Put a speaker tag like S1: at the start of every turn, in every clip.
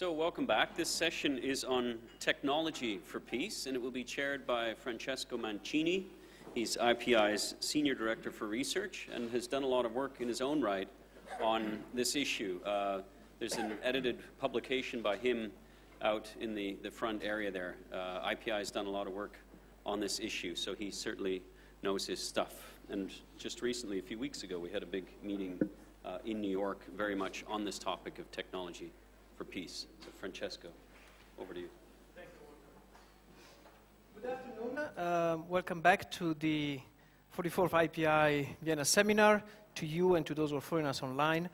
S1: So, welcome back. This session is on technology for peace, and it will be chaired by Francesco Mancini. He's IPI's Senior Director for Research and has done a lot of work in his own right on this issue. Uh, there's an edited publication by him out in the, the front area there. Uh, IPI has done a lot of work on this issue, so he certainly knows his stuff. And just recently, a few weeks ago, we had a big meeting uh, in New York very much on this topic of technology for peace. So, Francesco, over to you.
S2: Good afternoon. Uh, welcome back to the 44th IPI Vienna seminar, to you and to those who are following us online.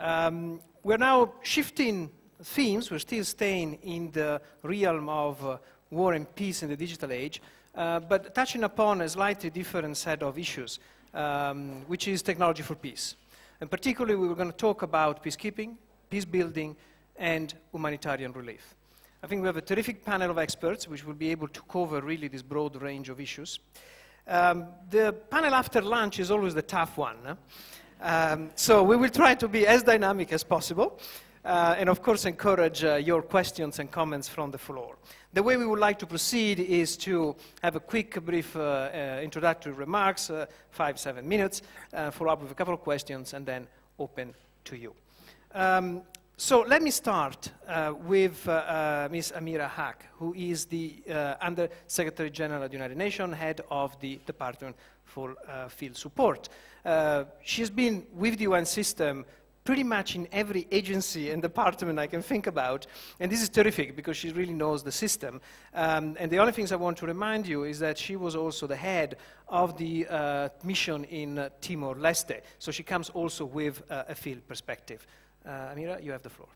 S2: Um, we're now shifting themes. We're still staying in the realm of uh, war and peace in the digital age, uh, but touching upon a slightly different set of issues, um, which is technology for peace. And particularly, we were going to talk about peacekeeping, peace building, and humanitarian relief. I think we have a terrific panel of experts which will be able to cover really this broad range of issues. Um, the panel after lunch is always the tough one. Um, so we will try to be as dynamic as possible. Uh, and of course encourage uh, your questions and comments from the floor. The way we would like to proceed is to have a quick, brief uh, uh introductory remarks, uh, five, seven minutes, uh, follow up with a couple of questions, and then open to you. Um, so let me start uh, with uh, uh, Ms. Ameerah Haq, who is the uh, Under Secretary General of the United Nations, head of the Department for uh, Field Support. Uh, she's been with the UN system pretty much in every agency and department I can think about. And this is terrific because she really knows the system. Um, and the only things I want to remind you is that she was also the head of the uh, mission in uh, Timor-Leste. So she comes also with uh, a field perspective. Uh, Ameerah, you have the floor.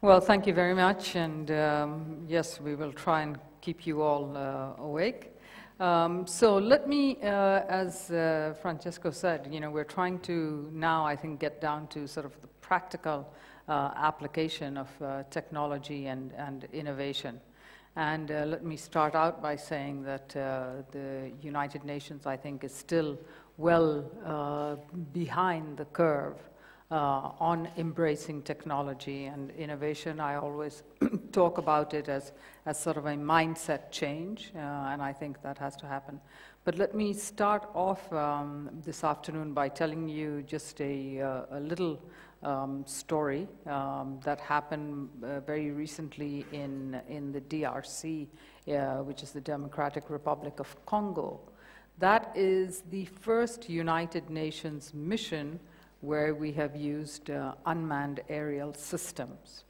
S3: Well, thank you very much. And um, yes, we will try and keep you all uh, awake. Um, so let me, uh, as uh, Francesco said, you know, we're trying to now, I think, get down to sort of the practical uh, application of uh, technology and, and innovation. And uh, let me start out by saying that the United Nations, I think, is still well behind the curve uh, on embracing technology and innovation. I always talk about it as, as sort of a mindset change, uh, and I think that has to happen. But let me start off um, this afternoon by telling you just a, uh, a little um, story um, that happened uh, very recently in, in the DRC, uh, which is the Democratic Republic of Congo. That is the first United Nations mission where we have used uh, unmanned aerial systems.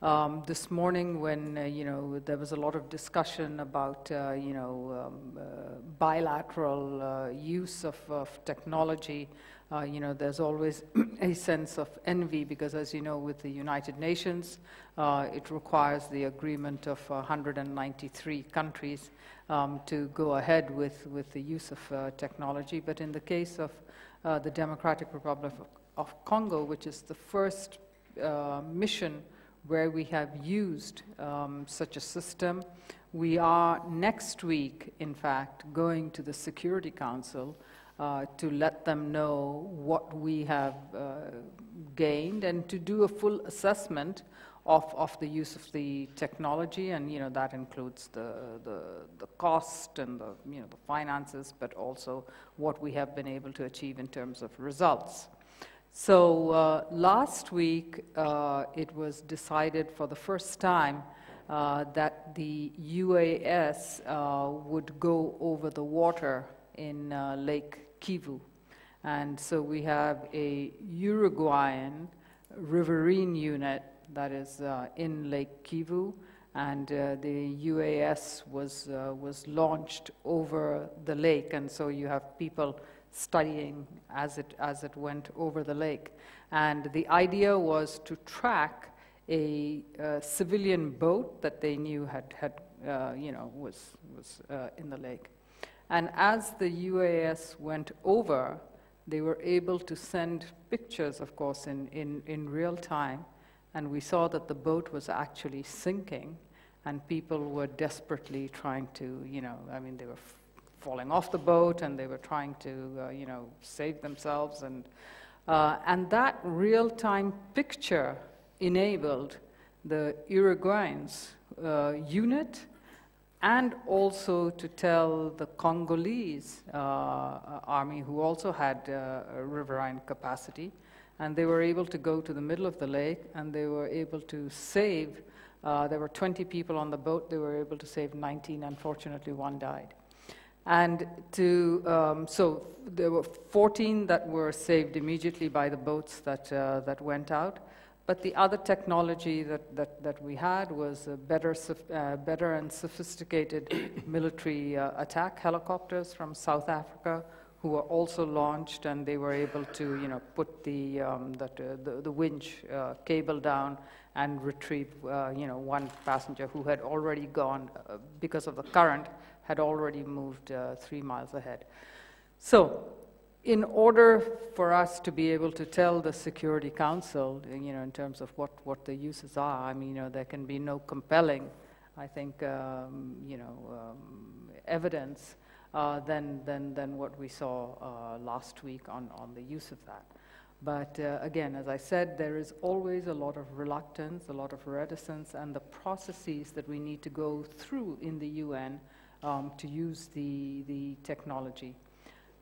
S3: Um, this morning, when uh, you know there was a lot of discussion about uh, you know um, uh, bilateral uh, use of, of technology, uh, you know there's always a sense of envy because, as you know, with the United Nations, it requires the agreement of 193 countries um, to go ahead with with the use of technology. But in the case of uh, the Democratic Republic of, of, Congo, which is the first uh, mission where we have used um, such a system. We are next week, in fact, going to the Security Council uh, to let them know what we have uh, gained and to do a full assessment of, of the use of the technology, and you know that includes the, the, the cost and the, you know, the finances, but also what we have been able to achieve in terms of results. So uh, last week, uh, it was decided for the first time uh, that the UAS uh, would go over the water in uh, Lake Kivu. And so we have a Uruguayan riverine unit that is uh, in Lake Kivu, and uh, the UAS was, uh, was launched over the lake, and so you have people studying as it, as it went over the lake. And the idea was to track a uh, civilian boat that they knew had, had uh, you know, was, was uh, in the lake. And as the UAS went over, they were able to send pictures, of course, in, in, in real time and we saw that the boat was actually sinking, and people were desperately trying to, you know, I mean, they were falling off the boat and they were trying to, uh, you know, save themselves. And, uh, and that real time picture enabled the Uruguayans uh, unit and also to tell the Congolese uh, army, who also had uh, riverine capacity, and they were able to go to the middle of the lake and they were able to save. Uh, there were 20 people on the boat, they were able to save 19, unfortunately, one died. And to, um, so there were 14 that were saved immediately by the boats that, uh, that went out. But the other technology that, that, that we had was better, uh, better and sophisticated military uh, attack helicopters from South Africa who were also launched and they were able to, you know, put the, um, that, uh, the, the, winch uh, cable down and retrieve, uh, you know, one passenger who had already gone, uh, because of the current, had already moved uh, three miles ahead. So in order for us to be able to tell the Security Council, you know, in terms of what, what the uses are, I mean, you know, there can be no compelling, I think, um, you know, um, evidence uh, than, than, than what we saw uh, last week on, on the use of that. But uh, again, as I said, there is always a lot of reluctance, a lot of reticence, and the processes that we need to go through in the UN um, to use the, the technology.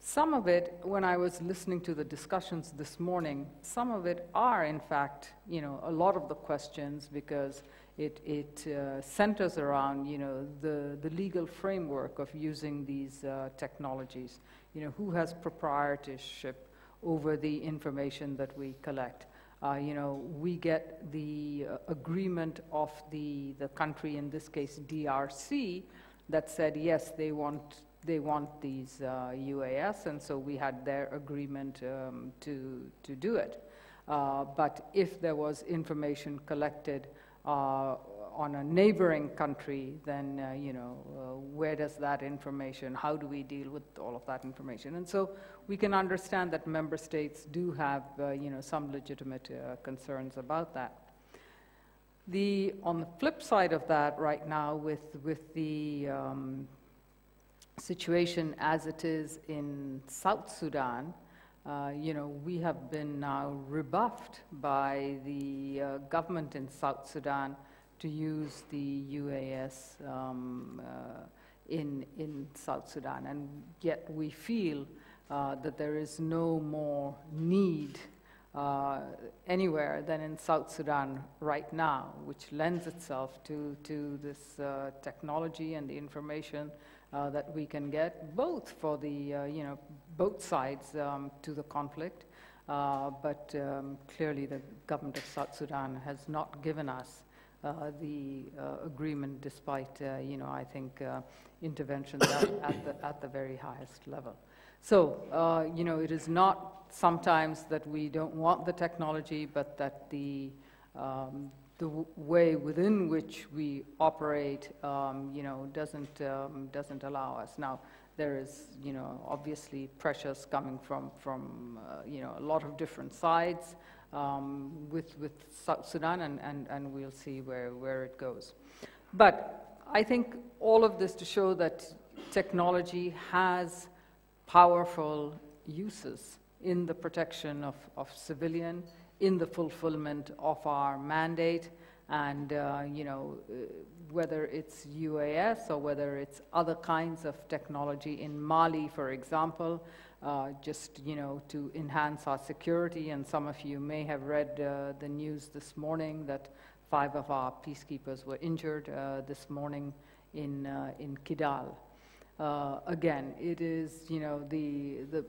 S3: Some of it, when I was listening to the discussions this morning, some of it are, in fact, you know, a lot of the questions because it, it uh, centers around, you know, the, the legal framework of using these uh, technologies. You know, who has proprietorship over the information that we collect? Uh, you know, we get the uh, agreement of the, the country, in this case DRC, that said, yes, they want, they want these uh, UAS, and so we had their agreement um, to, to do it. Uh, but if there was information collected uh, on a neighboring country, then, uh, you know, uh, where does that information, how do we deal with all of that information? And so we can understand that member states do have, you know, some legitimate concerns about that. The, on the flip side of that right now with, with the um, situation as it is in South Sudan, uh, you know, we have been now rebuffed by the uh, government in South Sudan to use the UAS um, uh, in, in South Sudan. And yet we feel uh, that there is no more need uh, anywhere than in South Sudan right now, which lends itself to, to this technology and the information that we can get, both for the, you know, both sides um, to the conflict. Uh, but um, clearly the government of South Sudan has not given us uh, the uh, agreement despite, uh, you know, I think interventions at, at, the, at the very highest level. So, you know, it is not sometimes that we don't want the technology, but that the um, the way within which we operate, um, you know, doesn't, um, doesn't allow us. Now, there is, you know, obviously pressures coming from, from uh, you know, a lot of different sides um, with, with South Sudan, and, and, and we'll see where, where it goes. But I think all of this to show that technology has powerful uses in the protection of, of civilian in the fulfillment of our mandate and uh, you know uh, whether it's UAS or whether it's other kinds of technology in Mali for example uh, just you know to enhance our security. And some of you may have read uh, the news this morning that five of our peacekeepers were injured uh, this morning in uh, in Kidal uh, again, it is, you know, the, the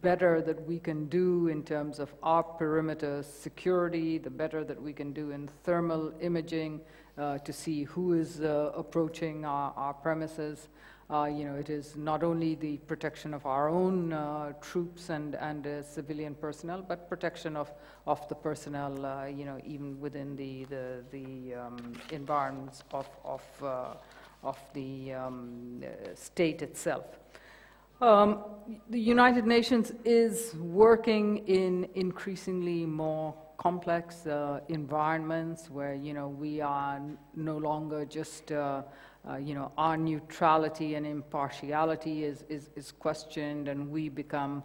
S3: better that we can do in terms of our perimeter security, the better that we can do in thermal imaging uh, to see who is uh, approaching our, our premises. Uh, you know, it is not only the protection of our own uh, troops and, and uh, civilian personnel, but protection of, of the personnel, you know, even within the, the, the um, environments of, of of the um, uh, state itself. Um, the United Nations is working in increasingly more complex uh, environments where you know we are no longer just uh, uh, you know our neutrality and impartiality is, is, is questioned and we become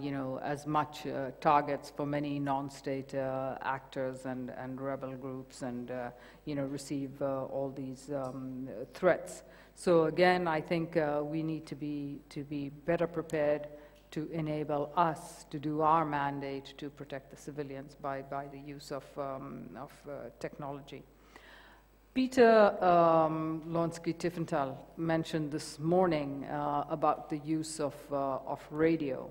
S3: you know, as much uh, targets for many non-state uh, actors and, and rebel groups and, uh, you know, receive uh, all these um, threats. So again, I think uh, we need to be, to be better prepared to enable us to do our mandate to protect the civilians by, by the use of, um, of technology. Peter um, Lonsky mentioned this morning uh, about the use of, uh, of radio.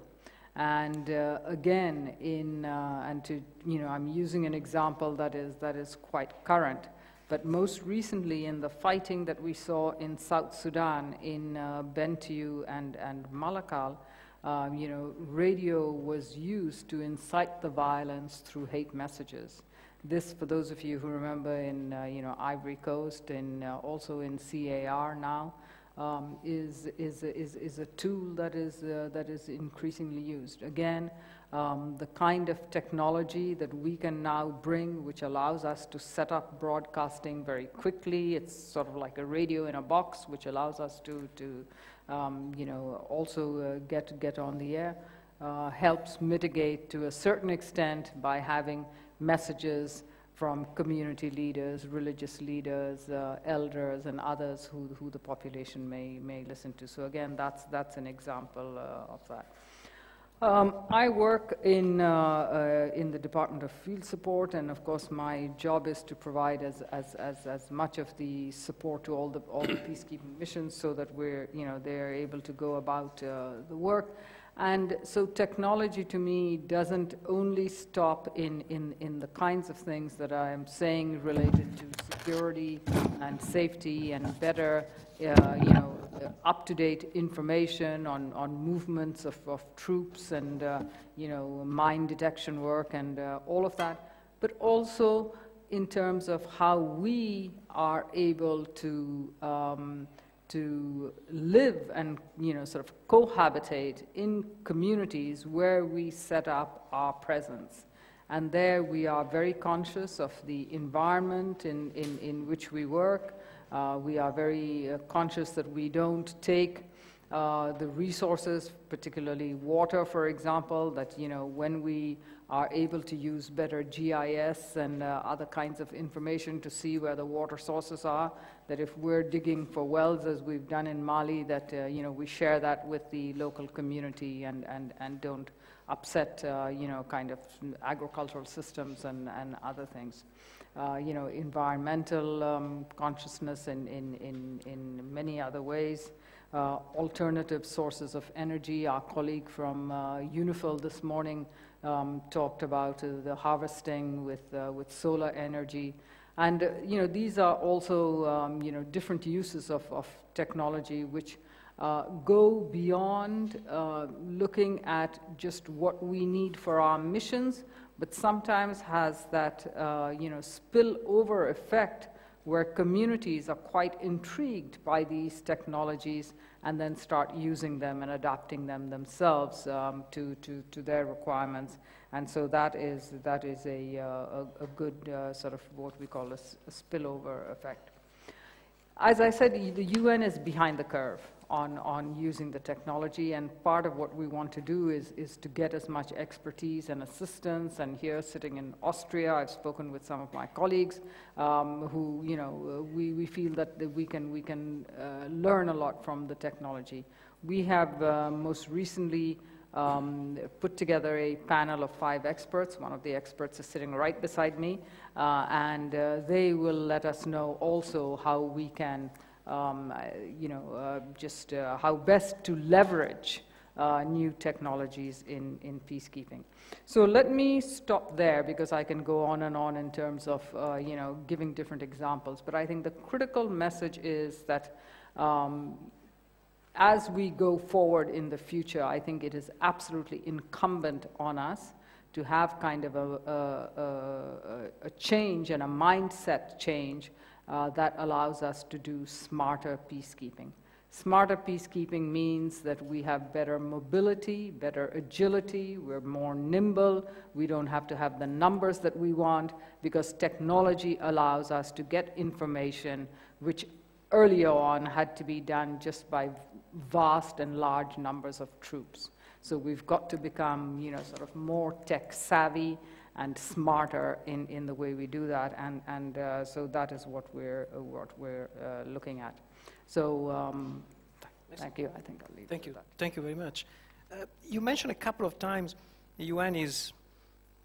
S3: And uh, again, in, uh, and to, you know, I'm using an example that is, that is quite current, but most recently in the fighting that we saw in South Sudan, in uh, Bentiu and, and Malakal, um, you know, radio was used to incite the violence through hate messages. This, for those of you who remember in, uh, you know, Ivory Coast and uh, also in CAR now, um, is, is, is, is a tool that is, uh, that is increasingly used. Again, um, the kind of technology that we can now bring, which allows us to set up broadcasting very quickly. It's sort of like a radio in a box, which allows us to, to um, you know, also uh, get, get on the air, uh, helps mitigate to a certain extent by having messages from community leaders, religious leaders, uh, elders, and others who, who the population may, may listen to. So again, that's, that's an example uh, of that. Um, I work in, uh, uh, in the Department of Field Support, and of course my job is to provide as, as, as, as much of the support to all the, all the peacekeeping missions so that we're, you know, they're able to go about uh, the work. And so technology to me doesn't only stop in, in, in the kinds of things that I am saying related to security and safety and better, uh, you know, up-to-date information on, on movements of, of troops and, uh, you know, mine detection work and uh, all of that, but also in terms of how we are able to um, to live and you know sort of cohabitate in communities where we set up our presence. And there we are very conscious of the environment in, in, in which we work. Uh, we are very uh, conscious that we don't take uh, the resources, particularly water, for example, that, you know, when we are able to use better GIS and uh, other kinds of information to see where the water sources are, that if we're digging for wells, as we've done in Mali, that, uh, you know, we share that with the local community and, and, and don't upset, uh, you know, kind of agricultural systems and, and other things. Uh, you know, environmental um, consciousness in, in, in, in many other ways. Uh, alternative sources of energy. Our colleague from uh, UNIFIL this morning um, talked about uh, the harvesting with, uh, with solar energy. And, uh, you know, these are also, um, you know, different uses of, of technology which go beyond looking at just what we need for our missions, but sometimes has that, uh, you know, spillover effect where communities are quite intrigued by these technologies and then start using them and adapting them themselves um, to, to, to their requirements. And so that is, that is a, uh, a, a, good uh, sort of what we call a, a spillover effect. As I said, the UN is behind the curve on, on using the technology. And part of what we want to do is, is to get as much expertise and assistance. And here, sitting in Austria, I've spoken with some of my colleagues um, who, you know, we, we feel that we can, we can uh, learn a lot from the technology. We have uh, most recently um, put together a panel of five experts. One of the experts is sitting right beside me, uh, and uh, they will let us know also how we can um, you know, uh, just uh, how best to leverage uh, new technologies in, in peacekeeping. So let me stop there because I can go on and on in terms of, uh, you know, giving different examples. But I think the critical message is that um, as we go forward in the future, I think it is absolutely incumbent on us to have kind of a, a, a, a change and a mindset change uh, that allows us to do smarter peacekeeping. Smarter peacekeeping means that we have better mobility, better agility, we're more nimble, we don't have to have the numbers that we want because technology allows us to get information which earlier on had to be done just by vast and large numbers of troops. So we've got to become, you know, sort of more tech savvy and smarter in, in the way we do that, and, and uh, so that is what we're, uh, what we're uh, looking at. So um, thank you, I think I'll leave
S2: Thank you. Thank you very much. Uh, you mentioned a couple of times the UN is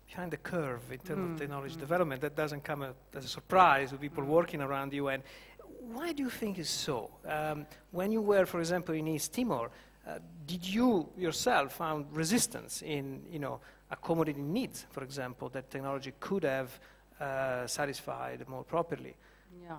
S2: behind the curve in terms
S3: Mm,
S2: of technology
S3: mm.
S2: development. That doesn't come as a surprise to people working around the UN. Why do you think it's so? Um, when you were, for example, in East Timor, uh, did you yourself found resistance in, you know, accommodating needs, for example, that technology could have uh, satisfied more properly?
S3: Yeah.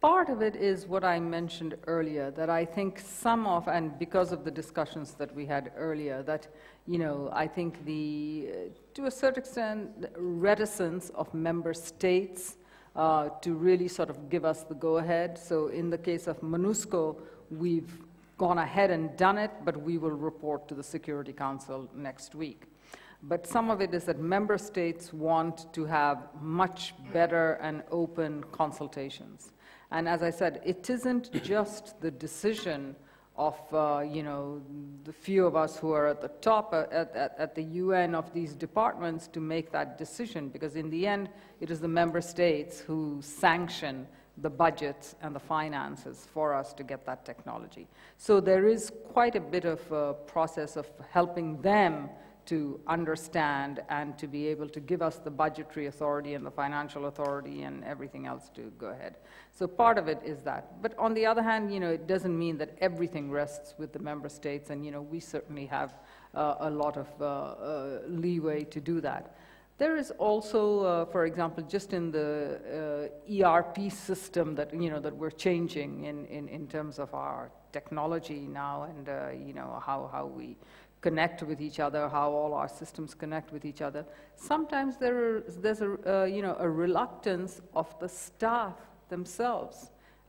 S3: Part of it is what I mentioned earlier, that I think some of, and because of the discussions that we had earlier, that, you know, I think the, uh, to a certain extent, reticence of member states uh, to really sort of give us the go-ahead. So in the case of MONUSCO, we've gone ahead and done it, but we will report to the Security Council next week. But some of it is that member states want to have much better and open consultations. And as I said, it isn't just the decision of, uh, you know, the few of us who are at the top uh, at, at, at the UN of these departments to make that decision, because in the end, it is the member states who sanction the budgets and the finances for us to get that technology. So there is quite a bit of a process of helping them to understand and to be able to give us the budgetary authority and the financial authority and everything else to go ahead. So part of it is that. But on the other hand, you know, it doesn't mean that everything rests with the member states, and, you know, we certainly have uh, a lot of uh, uh, leeway to do that. There is also, uh, for example, just in the uh, ERP system that, you know, that we're changing in, in, in terms of our technology now and, uh, you know, how, how we connect with each other, how all our systems connect with each other. Sometimes there are, there's a, uh, you know, a reluctance of the staff themselves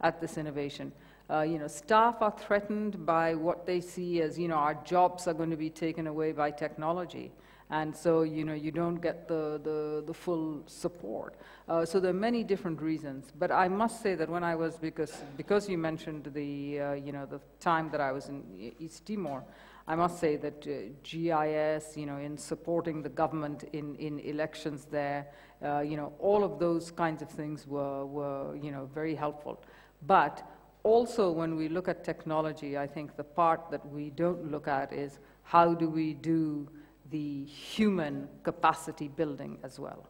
S3: at this innovation. Uh, you know, staff are threatened by what they see as, you know, our jobs are going to be taken away by technology. And so, you know, you don't get the, the, the full support. Uh, so there are many different reasons. But I must say that when I was, because, because you mentioned the, uh, you know, the time that I was in East Timor, I must say that uh, GIS, you know, in supporting the government in, in elections there, uh, you know, all of those kinds of things were, were, you know, very helpful. But also when we look at technology, I think the part that we don't look at is how do we do the human capacity building as well.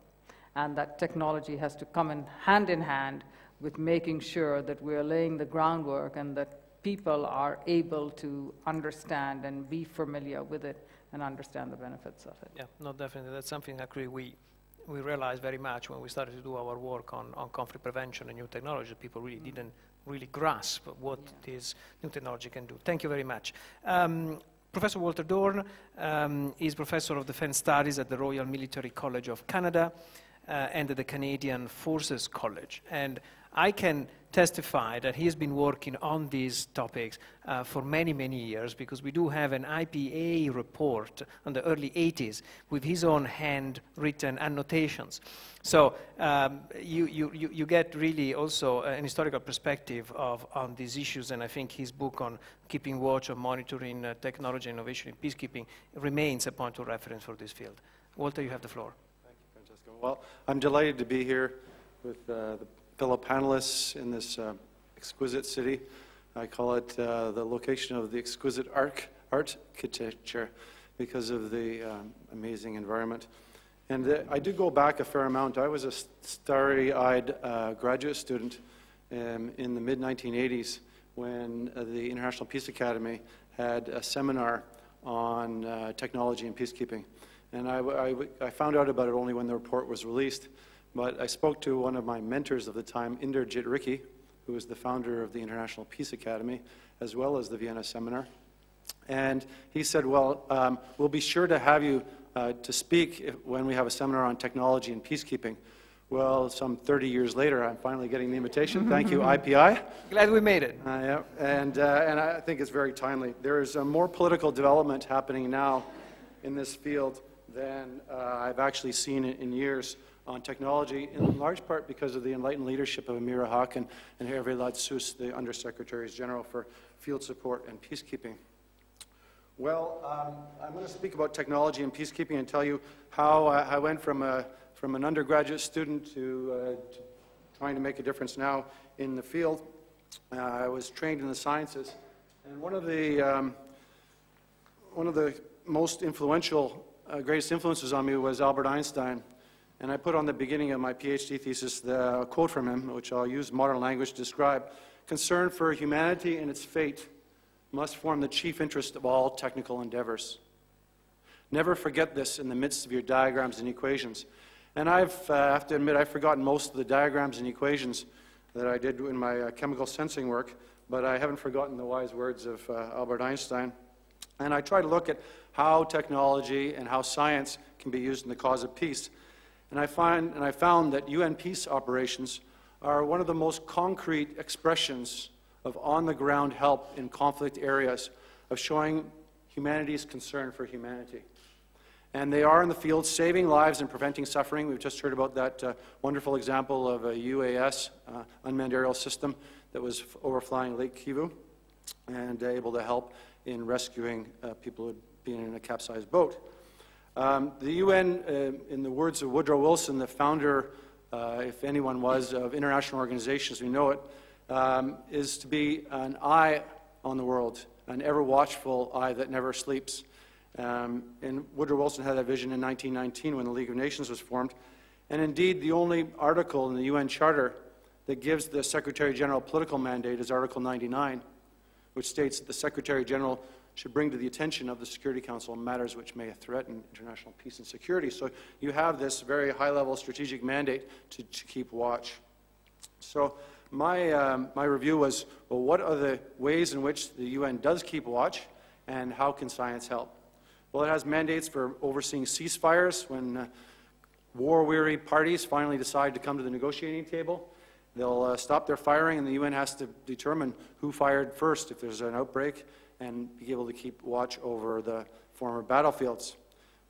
S3: And that technology has to come in hand in hand with making sure that we're laying the groundwork and that people are able to understand and be familiar with it and understand the benefits of it.
S2: Yeah, no, definitely. That's something actually we, we realized very much when we started to do our work on, on conflict prevention and new technology. People really didn't really grasp what this new technology can do. Thank you very much. Um, Professor Walter Dorn um, is Professor of Defense Studies at the Royal Military College of Canada uh, and at the Canadian Forces College. And I can testify that he has been working on these topics uh, for many, many years because we do have an IPA report on the early 80s with his own handwritten annotations. So um, you, you, you get really also an historical perspective of, on these issues, and I think his book on keeping watch of monitoring uh, technology innovation in peacekeeping remains a point of reference for this field. Walter, you have the floor.
S4: Thank you, Francesco. Well, I'm delighted to be here with uh, the fellow panelists in this uh, exquisite city. I call it uh, the location of the exquisite arc, architecture because of the um, amazing environment. And uh, I did go back a fair amount. I was a starry-eyed uh, graduate student um, in the mid-1980s when uh, the International Peace Academy had a seminar on uh, technology and peacekeeping. And I found out about it only when the report was released. But I spoke to one of my mentors of the time, Indar Jit Rikhye, who was the founder of the International Peace Academy, as well as the Vienna Seminar. And he said, Well, um, we'll be sure to have you uh, to speak if, when we have a seminar on technology and peacekeeping. Well, some 30 years later, I'm finally getting the invitation. Thank you, IPI.
S2: Glad we made it.
S4: Uh, yeah, and, uh, and I think it's very timely. There is uh, more political development happening now in this field than uh, I've actually seen in, in years on technology, in large part because of the enlightened leadership of Ameerah Haq and, Hervé Ladsous, the Undersecretaries General for Field Support and Peacekeeping. Well, um, I'm going to speak about technology and peacekeeping and tell you how I, I went from, a, from an undergraduate student to, uh, to, trying to make a difference now in the field. Uh, I was trained in the sciences, and one of the, um, one of the most influential, uh, greatest influences on me was Albert Einstein. And I put on the beginning of my PhD thesis the quote from him, which I'll use modern language to describe. Concern for humanity and its fate must form the chief interest of all technical endeavors. Never forget this in the midst of your diagrams and equations. And I've, uh, I have to admit, I've forgotten most of the diagrams and equations that I did in my uh, chemical sensing work, but I haven't forgotten the wise words of uh, Albert Einstein. And I try to look at how technology and how science can be used in the cause of peace. And I, find, and I found that UN peace operations are one of the most concrete expressions of on-the-ground help in conflict areas, of showing humanity's concern for humanity. And they are in the field saving lives and preventing suffering. We've just heard about that uh, wonderful example of a UAS, uh, unmanned aerial system, that was overflying Lake Kivu and uh, able to help in rescuing uh, people who had been in a capsized boat. Um, the UN, uh, in the words of Woodrow Wilson, the founder, uh, if anyone was, of international organizations, we know it, um, is to be an eye on the world, an ever watchful eye that never sleeps. Um, and Woodrow Wilson had that vision in 1919 when the League of Nations was formed. And indeed, the only article in the UN Charter that gives the Secretary General political mandate is Article 99, which states that the Secretary General should bring to the attention of the Security Council matters which may threaten international peace and security. So you have this very high level strategic mandate to, to keep watch. So my, um, my review was, well, what are the ways in which the UN does keep watch, and how can science help? Well, it has mandates for overseeing ceasefires when uh, war-weary parties finally decide to come to the negotiating table. They'll uh, stop their firing, and the UN has to determine who fired first if there's an outbreak and be able to keep watch over the former battlefields.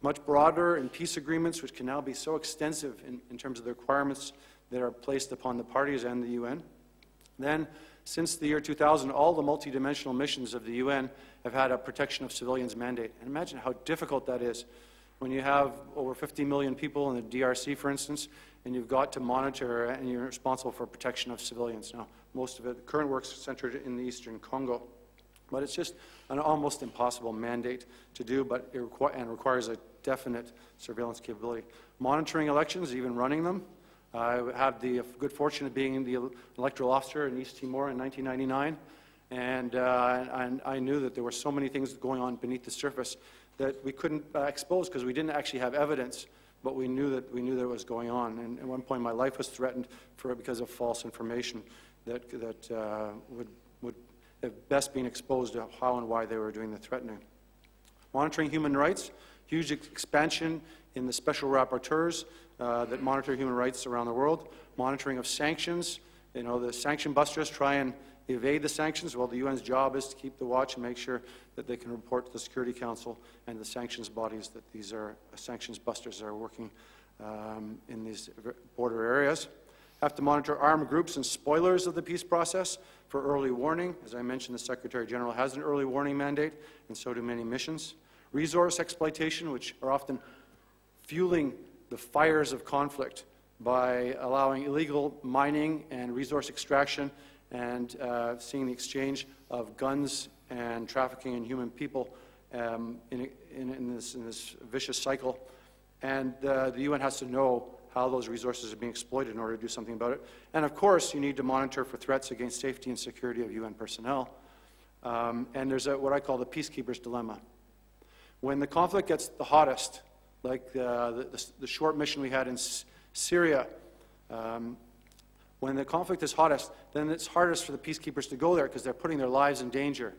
S4: Much broader in peace agreements, which can now be so extensive in, in terms of the requirements that are placed upon the parties and the UN. Then, since the year 2000, all the multidimensional missions of the UN have had a protection of civilians mandate. And imagine how difficult that is when you have over 50 million people in the DRC, for instance, and you've got to monitor and you're responsible for protection of civilians. Now, most of it, current work's centered in the eastern Congo. But it's just an almost impossible mandate to do, but it requ and requires a definite surveillance capability. Monitoring elections, even running them, I had the good fortune of being the electoral officer in East Timor in 1999, and, uh, and I knew that there were so many things going on beneath the surface that we couldn't uh, expose because we didn't actually have evidence, but we knew that we knew that it was going on. And at one point, my life was threatened for because of false information that that uh, would have best been exposed to how and why they were doing the threatening. Monitoring human rights, huge expansion in the special rapporteurs uh, that monitor human rights around the world, monitoring of sanctions. You know, the sanction busters try and evade the sanctions. Well, the UN's job is to keep the watch and make sure that they can report to the Security Council and the sanctions bodies that these are sanctions busters that are working um, in these border areas. Have to monitor armed groups and spoilers of the peace process for early warning. As I mentioned, the Secretary General has an early warning mandate, and so do many missions. Resource exploitation, which are often fueling the fires of conflict by allowing illegal mining and resource extraction and uh, seeing the exchange of guns and trafficking in human people um, in, in, in, this, in, this, vicious cycle. And uh, the UN has to know how those resources are being exploited in order to do something about it. And of course, you need to monitor for threats against safety and security of UN personnel. Um, and there's a, what I call the peacekeeper's dilemma. When the conflict gets the hottest, like uh, the, the, the, short mission we had in S Syria. Um, when the conflict is hottest, then it's hardest for the peacekeepers to go there because they're putting their lives in danger.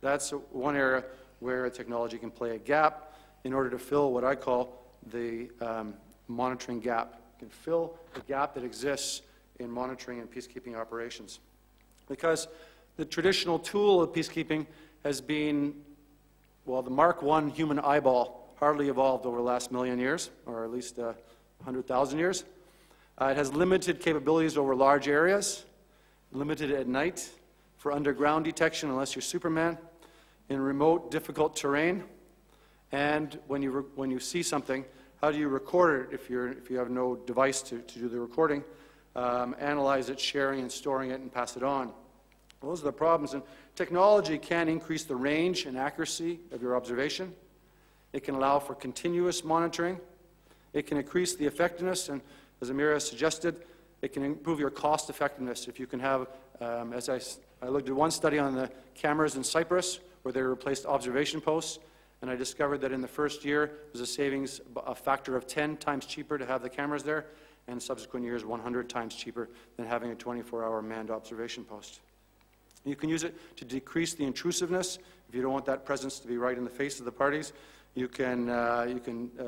S4: That's one area where technology can play a gap in order to fill what I call the um, monitoring gap. Can fill the gap that exists in monitoring and peacekeeping operations. Because the traditional tool of peacekeeping has been, well, the Mark I human eyeball hardly evolved over the last million years, or at least uh, 100,000 years. Uh, it has limited capabilities over large areas, limited at night for underground detection unless you're Superman. in remote, difficult terrain, and when you, when you see something, how do you record it if, you're, if you have no device to, to do the recording? Um, analyze it, sharing and storing it, and pass it on. Those are the problems. And technology can increase the range and accuracy of your observation. It can allow for continuous monitoring. It can increase the effectiveness, and as Ameerah suggested, it can improve your cost effectiveness. If you can have, um, as I, I looked at one study on the cameras in Cyprus, where they replaced observation posts, and I discovered that in the first year, it was a savings, a factor of 10 times cheaper to have the cameras there, and subsequent years, 100 times cheaper than having a 24-hour manned observation post. You can use it to decrease the intrusiveness. If you don't want that presence to be right in the face of the parties, you can, uh, you can uh,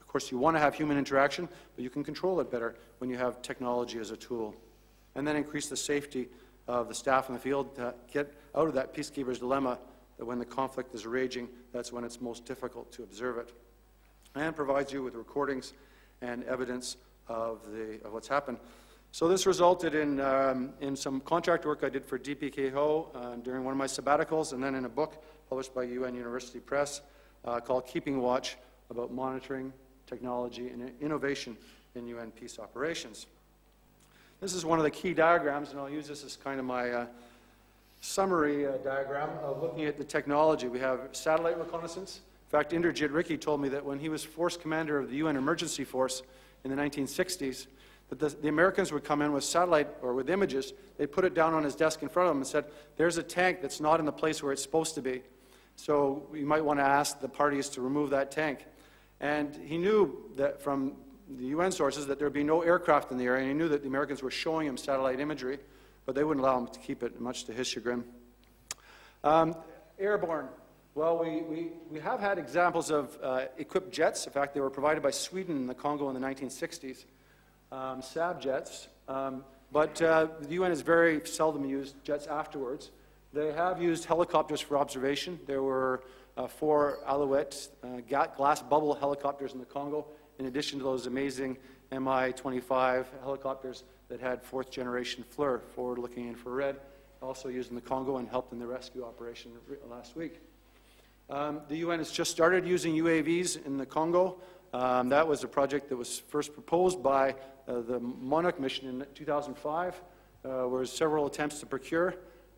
S4: of course, you want to have human interaction, but you can control it better when you have technology as a tool. And then increase the safety of the staff in the field to get out of that peacekeeper's dilemma that when the conflict is raging, that's when it's most difficult to observe it. And provides you with recordings and evidence of, the, of what's happened. So this resulted in, um, in some contract work I did for DPKO uh, during one of my sabbaticals, and then in a book published by UN University Press uh, called Keeping Watch about monitoring, technology, and innovation in UN peace operations. This is one of the key diagrams, and I'll use this as kind of my uh, summary uh, diagram of looking at the technology. We have satellite reconnaissance. In fact, Indar Jit Rikhye told me that when he was force commander of the UN Emergency Force in the 1960s, that the, the, Americans would come in with satellite or with images. They'd put it down on his desk in front of him and said, there's a tank that's not in the place where it's supposed to be. So you might want to ask the parties to remove that tank. And he knew that from the UN sources that there would be no aircraft in the area, and he knew that the Americans were showing him satellite imagery but they wouldn't allow him to keep it, much to his chagrin. Um, airborne. Well, we, we, we have had examples of uh, equipped jets. In fact, they were provided by Sweden in the Congo in the 1960s, um, Saab jets. Um, but uh, the UN has very seldom used jets afterwards. They have used helicopters for observation. There were uh, four Alouette uh, glass bubble helicopters in the Congo, in addition to those amazing Mi-25 helicopters that had fourth generation FLIR, forward looking infrared, also used in the Congo and helped in the rescue operation last week. Um, the UN has just started using UAVs in the Congo. Um, that was a project that was first proposed by uh, the MONUC mission in 2005. Uh, were several attempts to procure,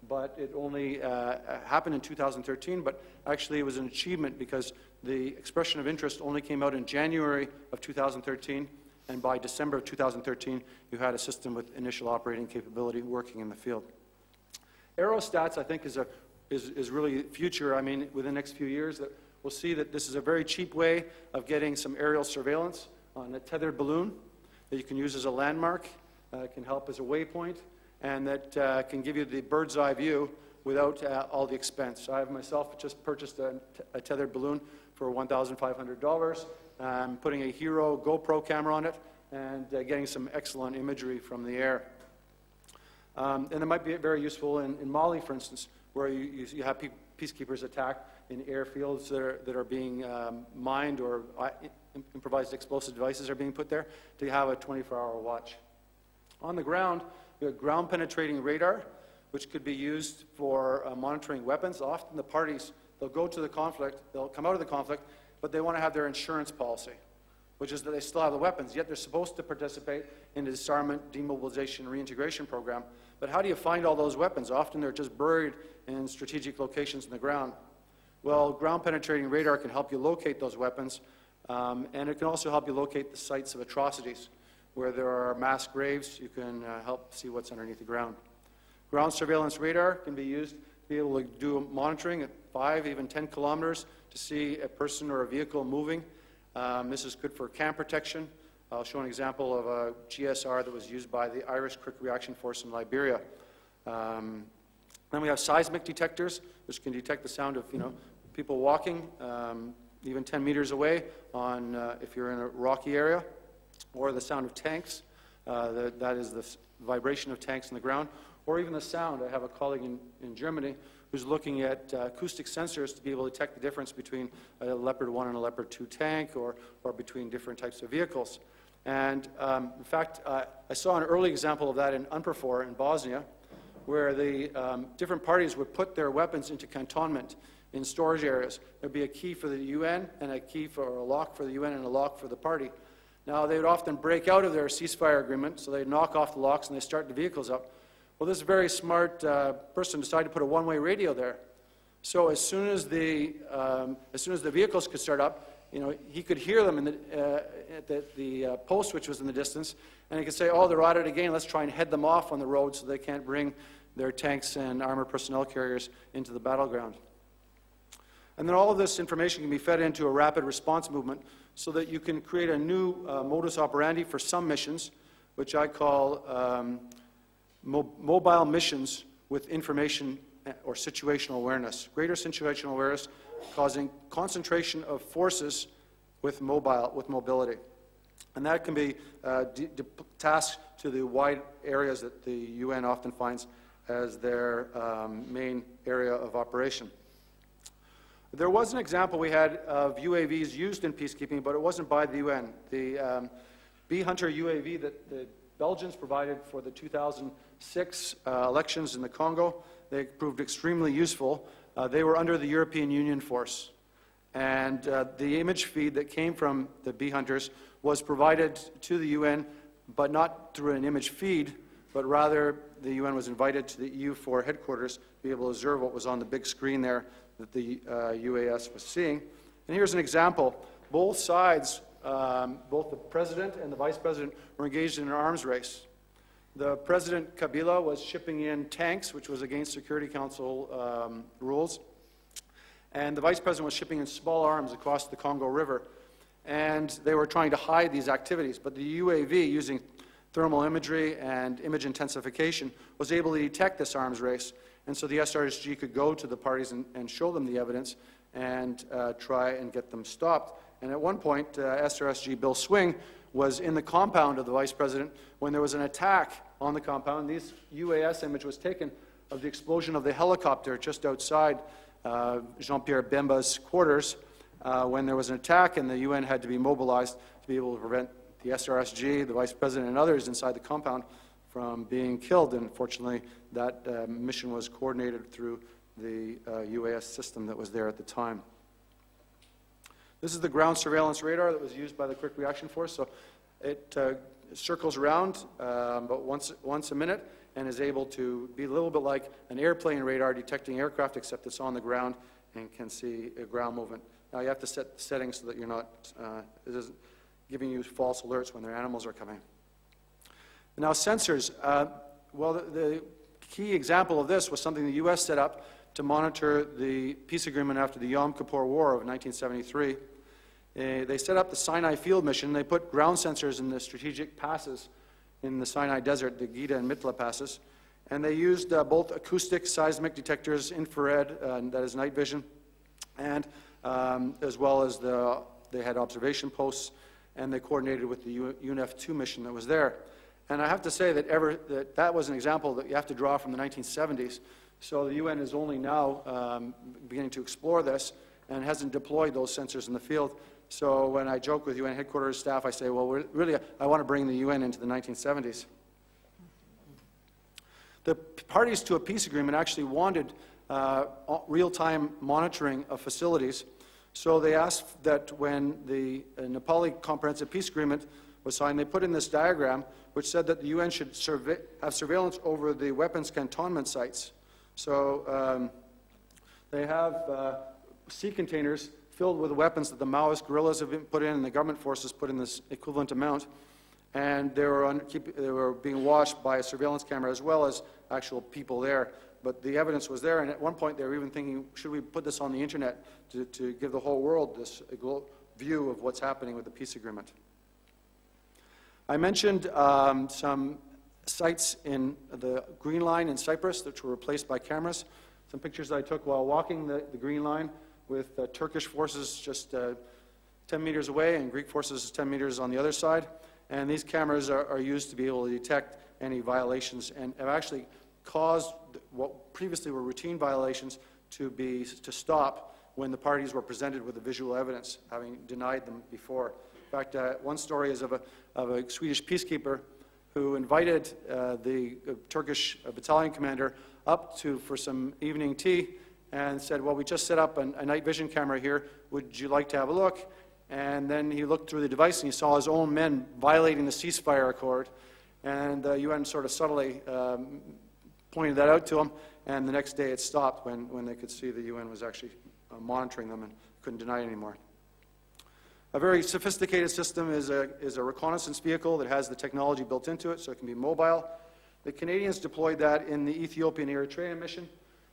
S4: but it only uh, happened in 2013. But actually, it was an achievement because the expression of interest only came out in January of 2013 and by December of 2013, you had a system with initial operating capability working in the field. Aerostats, I think, is, a, is, is really future. I mean, within the next few years, that we'll see that this is a very cheap way of getting some aerial surveillance on a tethered balloon that you can use as a landmark, uh, can help as a waypoint, and that uh, can give you the bird's eye view without uh, all the expense. I have myself just purchased a, a tethered balloon for $1,500 um, putting a Hero GoPro camera on it, and uh, getting some excellent imagery from the air. Um, and it might be very useful in, in Mali, for instance, where you, you, you, have peacekeepers attack in airfields that are, that are being um, mined or uh, improvised explosive devices are being put there, to have a 24-hour watch. On the ground, we have ground-penetrating radar, which could be used for uh, monitoring weapons. Often the parties, they'll go to the conflict, they'll come out of the conflict, but they want to have their insurance policy, which is that they still have the weapons, yet they're supposed to participate in the disarmament, demobilization, reintegration program. But how do you find all those weapons? Often they're just buried in strategic locations in the ground. Well, ground penetrating radar can help you locate those weapons, um, and it can also help you locate the sites of atrocities. Where there are mass graves, you can uh, help see what's underneath the ground. Ground surveillance radar can be used to be able to do monitoring at 5, even 10 kilometers to see a person or a vehicle moving. Um, this is good for camp protection. I'll show an example of a GSR that was used by the Irish Quick Reaction Force in Liberia. Um, then we have seismic detectors, which can detect the sound of you know people walking, um, even 10 meters away on uh, if you're in a rocky area, or the sound of tanks. Uh, the, that is the vibration of tanks in the ground, or even the sound. I have a colleague in, in Germany who's looking at uh, acoustic sensors to be able to detect the difference between a Leopard 1 and a Leopard 2 tank or, or between different types of vehicles. And um, in fact, uh, I saw an early example of that in UNPROFOR in Bosnia, where the um, different parties would put their weapons into cantonment in storage areas. There'd be a key for the UN and a key for or a lock for the UN and a lock for the party. Now, they would often break out of their ceasefire agreement, so they'd knock off the locks and they start the vehicles up. Well, this very smart uh, person decided to put a one-way radio there. So as soon as the um, as soon as the vehicles could start up, you know, he could hear them in the, uh, at the, the uh, post, which was in the distance, and he could say, "Oh, they're at it again. Let's try and head them off on the road so they can't bring their tanks and armored personnel carriers into the battleground." And then all of this information can be fed into a rapid response movement so that you can create a new uh, modus operandi for some missions, which I call um, mo mobile missions with information uh, or situational awareness. Greater situational awareness causing concentration of forces with mobile with mobility. And that can be uh, tasked to the wide areas that the UN often finds as their um, main area of operation. There was an example we had of UAVs used in peacekeeping, but it wasn't by the UN. The um, B-Hunter UAV that the Belgians provided for the 2006 uh, elections in the Congo, they proved extremely useful. Uh, they were under the European Union force. And uh, the image feed that came from the B-Hunters was provided to the UN, but not through an image feed, but rather the UN was invited to the EUFOR headquarters to be able to observe what was on the big screen there that the uh, UAS was seeing. And here's an example. Both sides, um, both the president and the vice president, were engaged in an arms race. The president, Kabila, was shipping in tanks, which was against Security Council um, rules. And the vice president was shipping in small arms across the Congo River. And they were trying to hide these activities. But the UAV, using thermal imagery and image intensification, was able to detect this arms race and so the SRSG could go to the parties and, and show them the evidence and uh, try and get them stopped. And at one point, uh, SRSG Bill Swing was in the compound of the vice president when there was an attack on the compound. This UAS image was taken of the explosion of the helicopter just outside uh, Jean-Pierre Bemba's quarters uh, when there was an attack and the UN had to be mobilized to be able to prevent the SRSG, the vice president, and others inside the compound from being killed. And fortunately, that uh, mission was coordinated through the uh, UAS system that was there at the time. This is the ground surveillance radar that was used by the Quick Reaction Force. So it uh, circles around um, about once, once a minute and is able to be a little bit like an airplane radar detecting aircraft, except it's on the ground and can see ground movement. Now you have to set the settings so that you're not, uh, it isn't giving you false alerts when their animals are coming. Now, sensors. Uh, well, the, the, key example of this was something the U.S. set up to monitor the peace agreement after the Yom Kippur War of 1973. They set up the Sinai Field Mission. They put ground sensors in the strategic passes in the Sinai Desert, the Giddi and Mitla passes. And they used uh, both acoustic seismic detectors, infrared, uh, that is night vision, and um, as well as the, they had observation posts, and they coordinated with the UNEF 2 mission that was there. And I have to say that, ever, that that was an example that you have to draw from the 1970s. So the UN is only now um, beginning to explore this and hasn't deployed those sensors in the field. So when I joke with UN headquarters staff, I say, well, really, I want to bring the UN into the 1970s. The parties to a peace agreement actually wanted uh, real-time monitoring of facilities. So they asked that when the uh, Nepali Comprehensive Peace Agreement was signed, they put in this diagram which said that the UN should have surveillance over the weapons cantonment sites. So um, they have uh, sea containers filled with weapons that the Maoist guerrillas have been put in and the government forces put in this equivalent amount. And they were, keep, they were being watched by a surveillance camera as well as actual people there. But the evidence was there, and at one point they were even thinking, should we put this on the internet to, to give the whole world this view of what's happening with the peace agreement? I mentioned um, some sites in the Green Line in Cyprus which were replaced by cameras. Some pictures I took while walking the, the Green Line with uh, Turkish forces just uh, 10 meters away and Greek forces 10 meters on the other side. And these cameras are, are used to be able to detect any violations and have actually caused what previously were routine violations to be to stop when the parties were presented with the visual evidence, having denied them before. In fact, uh, one story is of a, of a Swedish peacekeeper who invited uh, the uh, Turkish uh, battalion commander up to for some evening tea and said, well, we just set up a, a night vision camera here. Would you like to have a look? And then he looked through the device and he saw his own men violating the ceasefire accord. And the UN sort of subtly um, pointed that out to him. And the next day it stopped when, when they could see the UN was actually uh, monitoring them and couldn't deny it anymore. A very sophisticated system is a, is a reconnaissance vehicle that has the technology built into it so it can be mobile. The Canadians deployed that in the Ethiopian Eritrean mission.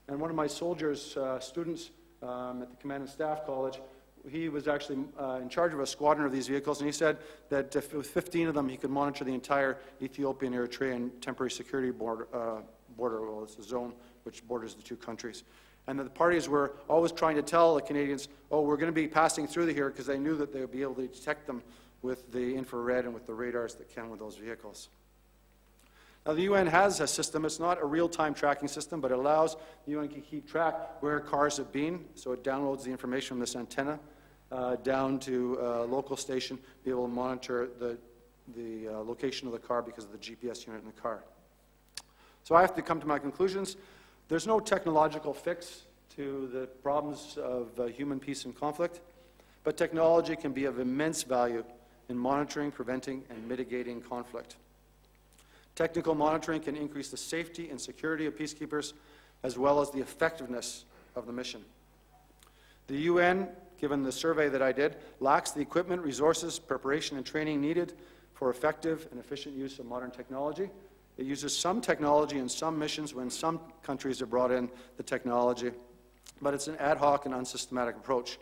S4: And one of my soldiers, uh, students um, at the Command and Staff College, he was actually uh, in charge of a squadron of these vehicles, and he said that with 15 of them, he could monitor the entire Ethiopian Eritrean temporary security border, uh, border. Well, it's a zone which borders the two countries. And the parties were always trying to tell the Canadians, oh, we're going to be passing through here because they knew that they would be able to detect them with the infrared and with the radars that can with those vehicles. Now, the UN has a system. It's not a real-time tracking system, but it allows the UN to keep track where cars have been. So it downloads the information from this antenna uh, down to a local station, be able to monitor the, the uh, location of the car because of the GPS unit in the car. So I have to come to my conclusions. There's no technological fix to the problems of uh, human peace and conflict, but technology can be of immense value in monitoring, preventing, and mitigating conflict. Technical monitoring can increase the safety and security of peacekeepers as well as the effectiveness of the mission. The UN, given the survey that I did, lacks the equipment, resources, preparation, and training needed for effective and efficient use of modern technology. It uses some technology in some missions when some countries have brought in the technology, but it's an ad hoc and unsystematic approach.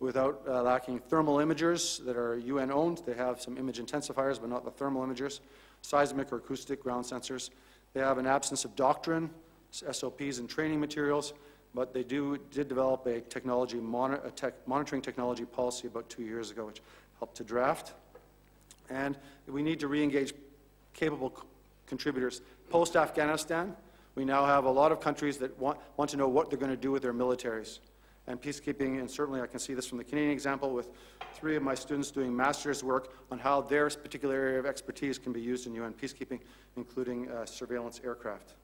S4: Without uh, lacking thermal imagers that are UN owned, they have some image intensifiers, but not the thermal imagers seismic or acoustic ground sensors. They have an absence of doctrine, SOPs, and training materials, but they do, did develop a technology a tech, monitoring technology policy about two years ago, which helped to draft. And we need to re-engage capable contributors. Post-Afghanistan, we now have a lot of countries that want, want to know what they're going to do with their militaries and peacekeeping, and certainly I can see this from the Canadian example with three of my students doing master's work on how their particular area of expertise can be used in UN peacekeeping, including uh, surveillance aircraft.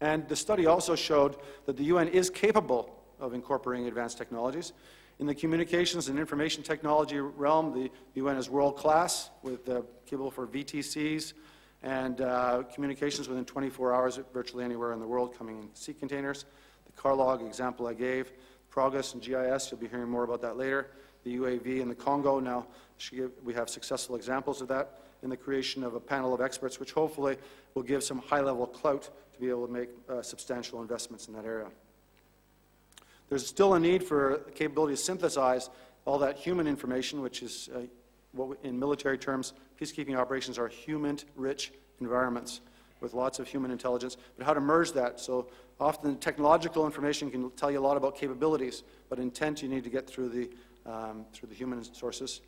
S4: And the study also showed that the UN is capable of incorporating advanced technologies. In the communications and information technology realm, the UN is world class, with uh, capable for VTCs and uh, communications within 24 hours virtually anywhere in the world coming in sea containers. Carlog example I gave, Progress and GIS, you'll be hearing more about that later. The UAV in the Congo, now we have successful examples of that in the creation of a panel of experts, which hopefully will give some high-level clout to be able to make uh, substantial investments in that area. There's still a need for the capability to synthesize all that human information, which is, uh, what in military terms, peacekeeping operations are human-rich environments with lots of human intelligence, but how to merge that. So often technological information can tell you a lot about capabilities, but intent you need to get through the, um, through the human sources.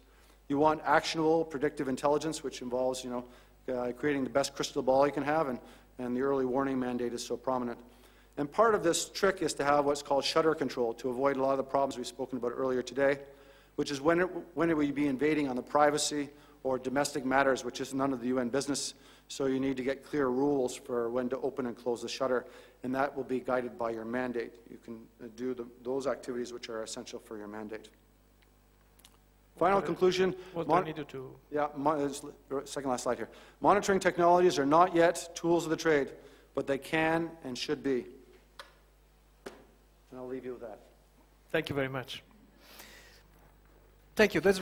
S4: You want actionable predictive intelligence, which involves, you know, uh, creating the best crystal ball you can have, and, and the early warning mandate is so prominent. And part of this trick is to have what's called shutter control to avoid a lot of the problems we've spoken about earlier today, which is when it, when it would be invading on the privacy or domestic matters, which is none of the UN business. So you need to get clear rules for when to open and close the shutter, and that will be guided by your mandate. You can uh, do the, those activities which are essential for your mandate. Final conclusion.
S2: What do I need to do?
S4: Yeah, second last slide here. Monitoring technologies are not yet tools of the trade, but they can and should be. And I'll leave you with that.
S2: Thank you very much. Thank you. That's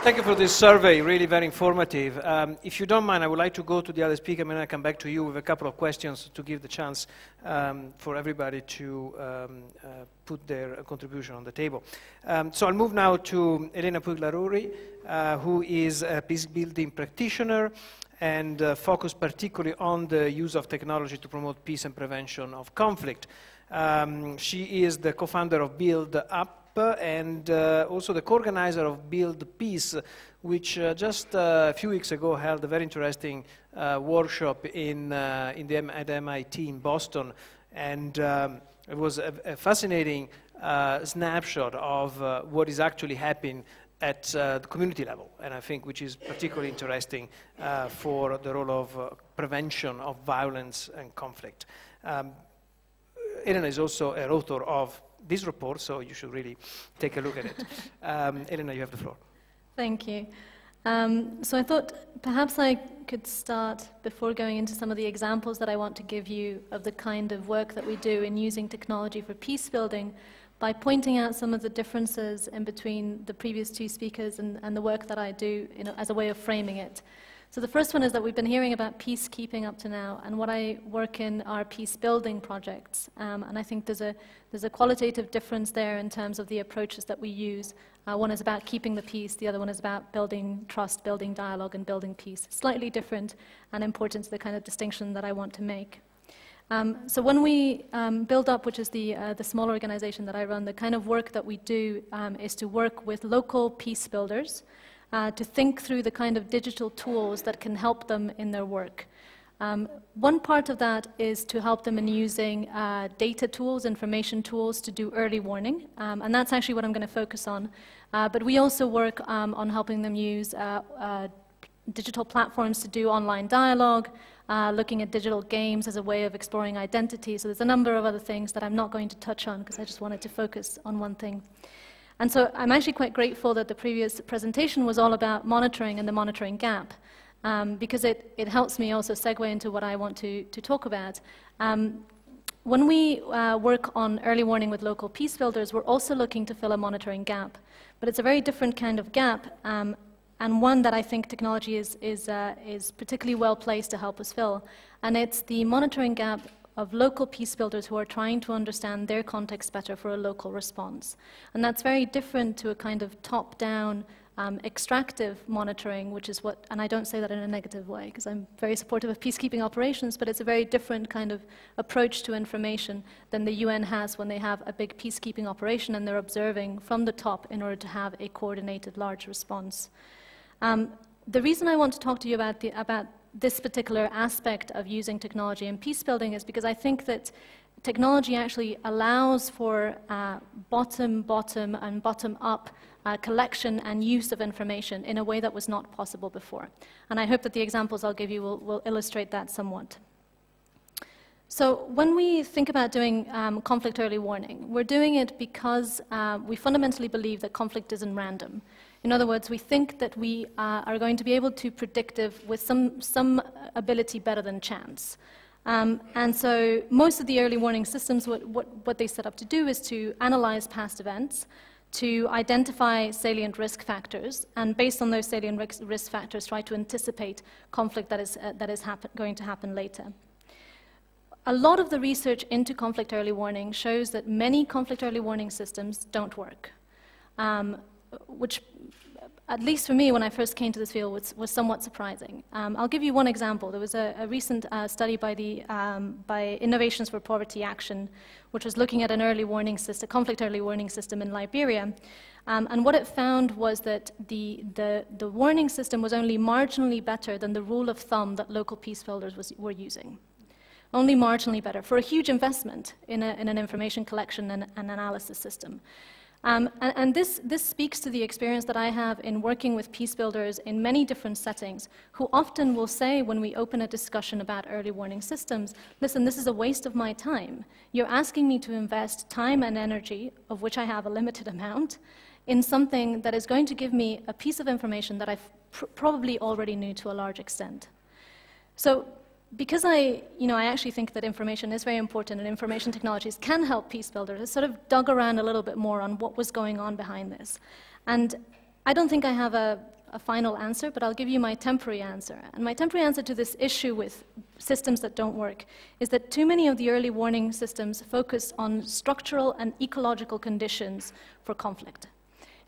S2: Thank you for this survey, really very informative. Um, if you don't mind, I would like to go to the other speaker and then I come back to you with a couple of questions to give the chance um, for everybody to um, uh, put their contribution on the table. Um, so I'll move now to Elena Puig Larrauri, uh, who is a peace-building practitioner and uh, focused particularly on the use of technology to promote peace and prevention of conflict. Um, she is the co-founder of Build Up, and uh, also the co-organizer of Build Peace, which uh, just uh, a few weeks ago held a very interesting workshop in, in the, at MIT in Boston. And um, it was a, a fascinating snapshot of what is actually happening at uh, the community level, and I think which is particularly interesting uh, for the role of uh, prevention of violence and conflict. Um, is also an author of this report, so you should really take a look at it. Um, Elena, you have the floor.
S5: Thank you. Um, so I thought perhaps I could start before going into some of the examples that I want to give you of the kind of work that we do in using technology for peace building by pointing out some of the differences in between the previous two speakers and, and the work that I do you know, as a way of framing it. So the first one is that we've been hearing about peacekeeping up to now, and what I work in are peace building projects. Um, and I think there's a, there's a qualitative difference there in terms of the approaches that we use. Uh, one is about keeping the peace, the other one is about building trust, building dialogue, and building peace. Slightly different and important to the kind of distinction that I want to make. Um, so when we um, build up, which is the, uh, the small organization that I run, the kind of work that we do um, is to work with local peace builders uh, to think through the kind of digital tools that can help them in their work. Um, one part of that is to help them in using uh, data tools, information tools to do early warning, um, and that's actually what I'm going to focus on. Uh, but we also work um, on helping them use uh, uh digital platforms to do online dialogue, uh, looking at digital games as a way of exploring identity. So there's a number of other things that I'm not going to touch on because I just wanted to focus on one thing. And so I'm actually quite grateful that the previous presentation was all about monitoring and the monitoring gap, um, because it, it helps me also segue into what I want to, to talk about. Um, when we uh, work on early warning with local peace builders, we're also looking to fill a monitoring gap. But it's a very different kind of gap, um, and one that I think technology is, is, uh, is particularly well placed to help us fill. And it's the monitoring gap of local peace builders who are trying to understand their context better for a local response. And that's very different to a kind of top-down um, extractive monitoring, which is what, and I don't say that in a negative way, because I'm very supportive of peacekeeping operations, but it's a very different kind of approach to information than the UN has when they have a big peacekeeping operation and they're observing from the top in order to have a coordinated large response. Um, the reason I want to talk to you about, the, about this particular aspect of using technology in peace building is because I think that technology actually allows for uh, bottom, bottom, and bottom up uh, collection and use of information in a way that was not possible before. And I hope that the examples I'll give you will, will illustrate that somewhat. So when we think about doing um, conflict early warning, we're doing it because uh, we fundamentally believe that conflict isn't random. In other words, we think that we uh, are going to be able to predictive with some, some ability better than chance. Um, and so most of the early warning systems, what, what, what they set up to do is to analyze past events, to identify salient risk factors, and based on those salient risk factors, try to anticipate conflict that is, uh, that is going to happen later. A lot of the research into conflict early warning shows that many conflict early warning systems don't work, um, which at least for me, when I first came to this field, was, was somewhat surprising. Um, I'll give you one example. There was a, a recent uh, study by, the, um, by Innovations for Poverty Action, which was looking at an early warning system, a conflict early warning system in Liberia. Um, and what it found was that the, the, the, warning system was only marginally better than the rule of thumb that local peace builders was, were using. Only marginally better for a huge investment in, a, in an information collection and, and analysis system. Um, and, and this, this speaks to the experience that I have in working with peace builders in many different settings, who often will say when we open a discussion about early warning systems, listen, this is a waste of my time. You're asking me to invest time and energy, of which I have a limited amount, in something that is going to give me a piece of information that I pr probably already knew to a large extent. So because I, you know, I actually think that information is very important and information technologies can help peace builders, I sort of dug around a little bit more on what was going on behind this. And I don't think I have a, a final answer, but I'll give you my temporary answer. And my temporary answer to this issue with systems that don't work is that too many of the early warning systems focus on structural and ecological conditions for conflict.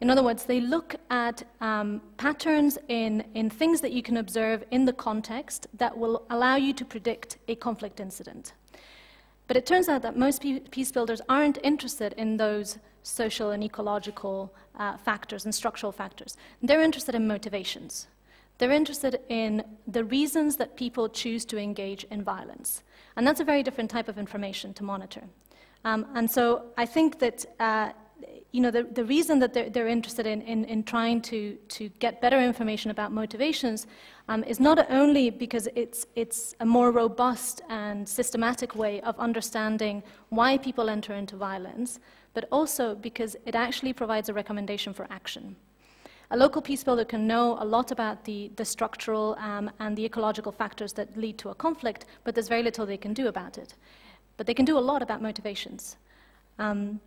S5: In other words, they look at um, patterns in, in things that you can observe in the context that will allow you to predict a conflict incident. But it turns out that most peace builders aren't interested in those social and ecological uh, factors and structural factors. They're interested in motivations. They're interested in the reasons that people choose to engage in violence. And that's a very different type of information to monitor. Um, and so I think that uh, you know, the, the reason that they're, they're interested in, in, in, trying to, to get better information about motivations um, is not only because it's, it's a more robust and systematic way of understanding why people enter into violence, but also because it actually provides a recommendation for action. A local peace builder can know a lot about the, the structural um, and the ecological factors that lead to a conflict, but there's very little they can do about it. But they can do a lot about motivations. Um,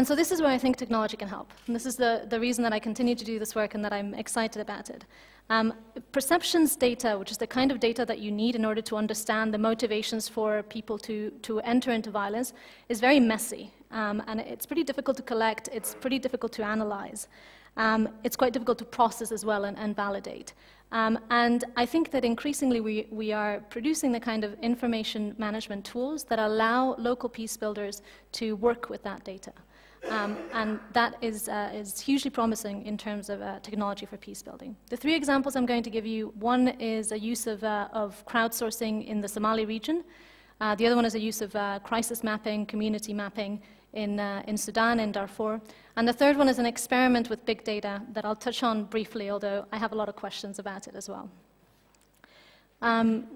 S5: and so this is where I think technology can help. And this is the, the reason that I continue to do this work and that I'm excited about it. Um, perceptions data, which is the kind of data that you need in order to understand the motivations for people to, to enter into violence, is very messy. Um, and it's pretty difficult to collect, it's pretty difficult to analyze. Um, it's quite difficult to process as well and, and validate. Um, and I think that increasingly we, we are producing the kind of information management tools that allow local peace builders to work with that data. Um, and that is, uh, is hugely promising in terms of uh, technology for peace building. The three examples I'm going to give you, one is a use of, uh, of crowdsourcing in the Somali region. Uh, the other one is a use of uh, crisis mapping, community mapping in, uh, in Sudan, in Darfur. And the third one is an experiment with big data that I'll touch on briefly, although I have a lot of questions about it as well. Um,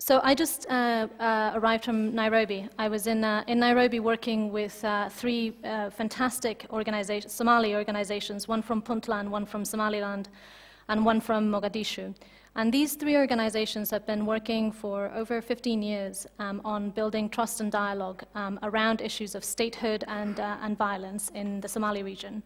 S5: so I just uh, uh, arrived from Nairobi. I was in, uh, in Nairobi working with uh, three uh, fantastic organizations, Somali organizations, one from Puntland, one from Somaliland, and one from Mogadishu. And these three organizations have been working for over 15 years um, on building trust and dialogue um, around issues of statehood and, uh, and violence in the Somali region.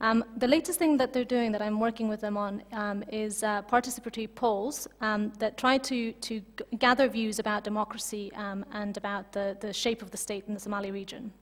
S5: Um, the latest thing that they're doing that I'm working with them on um, is uh, participatory polls um, that try to, to gather views about democracy um, and about the, the shape of the state in the Somali region.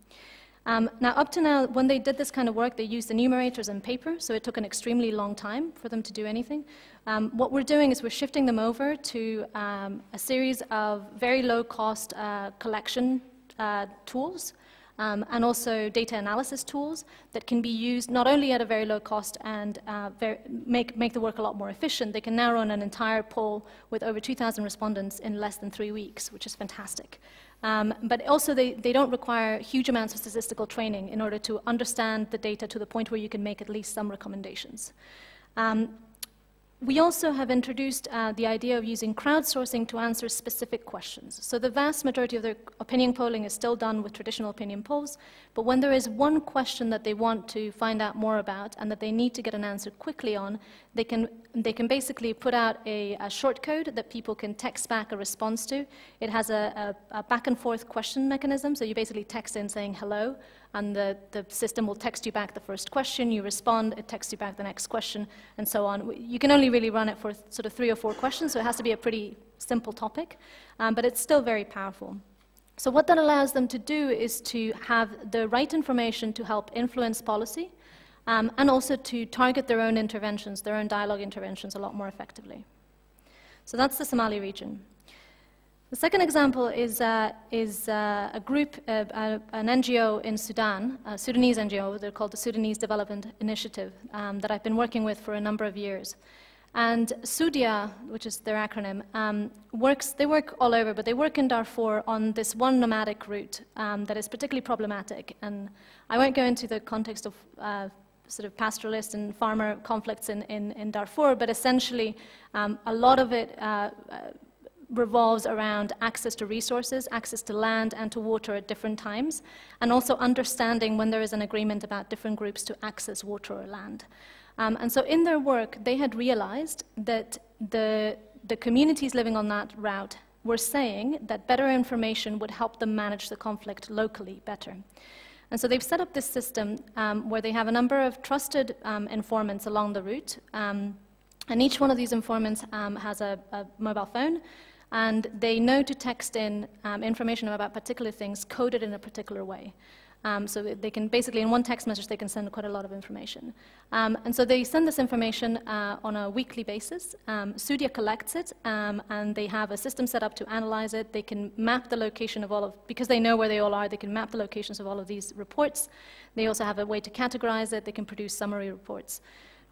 S5: Um, now, up to now, when they did this kind of work, they used enumerators and paper, so it took an extremely long time for them to do anything. Um, what we're doing is we're shifting them over to a series of very low-cost uh, collection uh, tools um, and also data analysis tools that can be used not only at a very low cost and uh, make, make the work a lot more efficient, they can now run an entire poll with over 2,000 respondents in less than three weeks, which is fantastic. Um, but also, they, they don't require huge amounts of statistical training in order to understand the data to the point where you can make at least some recommendations. Um, we also have introduced uh, the idea of using crowdsourcing to answer specific questions. So the vast majority of their opinion polling is still done with traditional opinion polls, but when there is one question that they want to find out more about and that they need to get an answer quickly on, they can, they can basically put out a, a short code that people can text back a response to. It has a, a, a back and forth question mechanism, so you basically text in saying hello, and the, the system will text you back the first question, you respond, it texts you back the next question, and so on. You can only really run it for sort of three or four questions, so it has to be a pretty simple topic, um, but it's still very powerful. So what that allows them to do is to have the right information to help influence policy, um, and also to target their own interventions, their own dialogue interventions a lot more effectively. So that's the Somali region. The second example is, uh, is uh, a group, uh, an NGO in Sudan, a Sudanese NGO, they're called the Sudanese Development Initiative, um, that I've been working with for a number of years. And SUDIA, which is their acronym, um, works, they work all over, but they work in Darfur on this one nomadic route um, that is particularly problematic. And I won't go into the context of uh, sort of pastoralist and farmer conflicts in, in, in Darfur, but essentially um, a lot of it uh, revolves around access to resources, access to land and to water at different times, and also understanding when there is an agreement about different groups to access water or land. Um, and so in their work, they had realized that the, the communities living on that route were saying that better information would help them manage the conflict locally better. And so they've set up this system um, where they have a number of trusted um, informants along the route. Um, and each one of these informants um, has a, a, mobile phone and they know to text in um, information about particular things coded in a particular way. Um, so they can basically, in one text message, they can send quite a lot of information. Um, and so they send this information uh, on a weekly basis. Um, Sudia collects it, um, and they have a system set up to analyze it. They can map the location of all of, because they know where they all are, they can map the locations of all of these reports. They also have a way to categorize it. They can produce summary reports.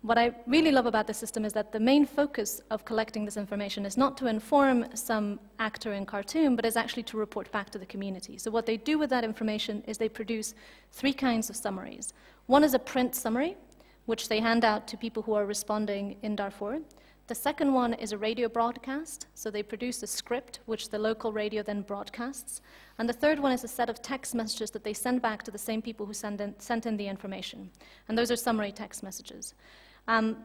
S5: What I really love about this system is that the main focus of collecting this information is not to inform some actor in Khartoum, but is actually to report back to the community. So what they do with that information is they produce three kinds of summaries. One is a print summary, which they hand out to people who are responding in Darfur. The second one is a radio broadcast. So they produce a script, which the local radio then broadcasts. And the third one is a set of text messages that they send back to the same people who in, sent in the information. And those are summary text messages. Um,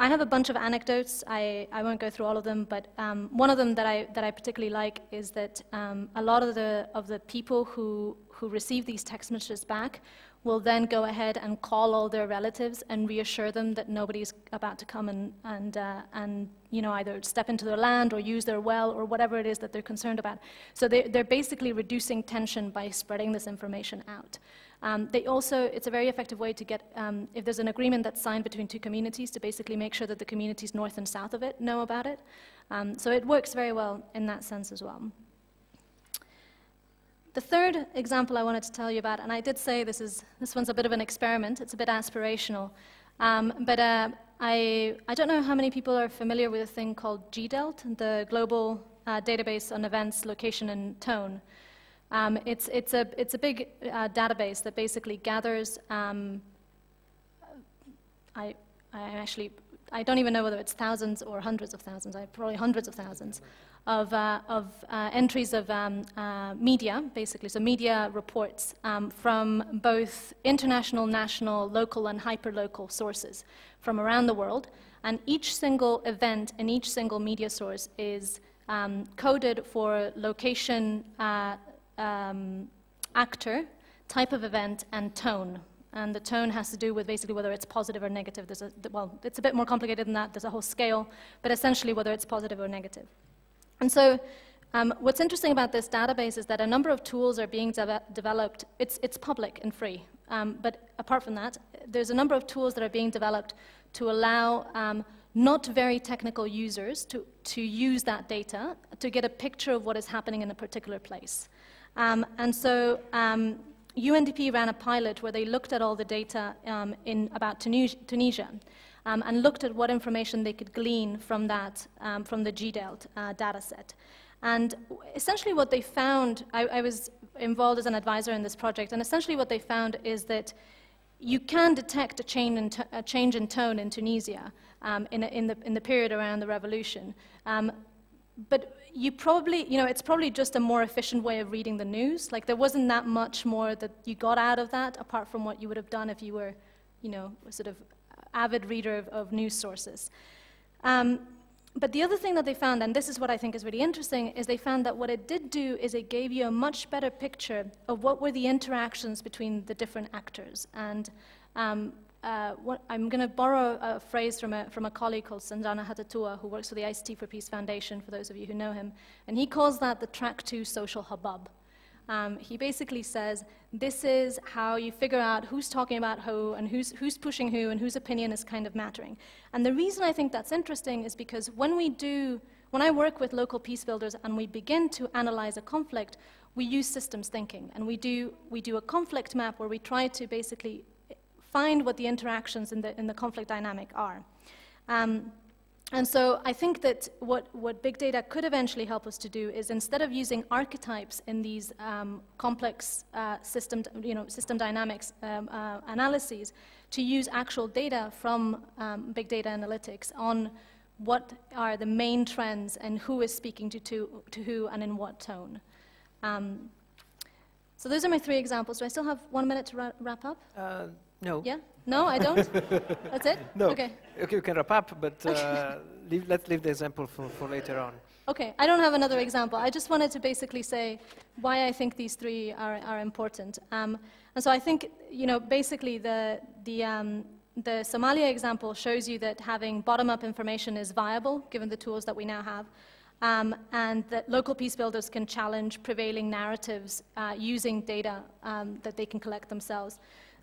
S5: I have a bunch of anecdotes. I, I won't go through all of them, but um, one of them that I, that I particularly like is that um, a lot of the, of the people who, who receive these text messages back will then go ahead and call all their relatives and reassure them that nobody's about to come and, and, uh, and you know, either step into their land or use their well or whatever it is that they're concerned about. So they, they're basically reducing tension by spreading this information out. Um, they also, it's a very effective way to get, um, if there's an agreement that's signed between two communities, to basically make sure that the communities north and south of it know about it. Um, so it works very well in that sense as well. The third example I wanted to tell you about, and I did say this, is, this one's a bit of an experiment, it's a bit aspirational, um, but uh, I, I don't know how many people are familiar with a thing called GDELT, the Global uh, Database on Events, Location, and Tone. Um, it's, it's, a, it's a big uh, database that basically gathers, um, I, I actually, I don't even know whether it's thousands or hundreds of thousands, I, probably hundreds of thousands, of, uh, of uh, entries of um, uh, media, basically, so media reports um, from both international, national, local, and hyperlocal sources from around the world. And each single event in each single media source is um, coded for location, uh, um, actor, type of event, and tone. And the tone has to do with basically whether it's positive or negative. There's a, well, it's a bit more complicated than that. There's a whole scale, but essentially whether it's positive or negative. And so um, what's interesting about this database is that a number of tools are being de developed. It's, it's public and free. Um, but apart from that, there's a number of tools that are being developed to allow um, not very technical users to, to use that data to get a picture of what is happening in a particular place. Um, and so UNDP um, ran a pilot where they looked at all the data um, in, about Tunisia um, and looked at what information they could glean from that, um, from the GDELT uh, data set. And essentially what they found, I, I, was involved as an advisor in this project, and essentially what they found is that you can detect a change in, a change in tone in Tunisia um, in, a, in, the, in, the, period around the revolution. Um, but you probably, you know, it's probably just a more efficient way of reading the news. Like there wasn't that much more that you got out of that apart from what you would have done if you were, you know, sort of avid reader of, of news sources. Um, but the other thing that they found, and this is what I think is really interesting, is they found that what it did do is it gave you a much better picture of what were the interactions between the different actors. And um, uh, what, I'm going to borrow a phrase from a, from a colleague called Sanjana Hattotuwa, who works for the ICT for Peace Foundation, for those of you who know him. And he calls that the track two social hubbub. Um, he basically says this is how you figure out who's talking about who and who's, who's pushing who and whose opinion is kind of mattering. And the reason I think that's interesting is because when we do, when I work with local peace builders and we begin to analyze a conflict, we use systems thinking and we do, we do a conflict map where we try to basically find what the interactions in the, in the conflict dynamic are. Um, and so I think that what, what big data could eventually help us to do is instead of using archetypes in these um, complex uh, system, you know, system dynamics um, uh, analyses, to use actual data from um, big data analytics on what are the main trends and who is speaking to, to, to who and in what tone. Um, so those are my three examples. Do I still have one minute to ra wrap up?
S2: Uh, no.
S5: Yeah? No, I don't? That's it?
S2: No.
S5: Okay.
S2: Okay, you can wrap up, but uh, leave, let's leave the example for, for later on.
S5: Okay, I don't have another example. I just wanted to basically say why I think these three are, are important. Um, and so I think, you know, basically the, the, um, the Somalia example shows you that having bottom-up information is viable, given the tools that we now have, um, and that local peace builders can challenge prevailing narratives uh, using data um, that they can collect themselves.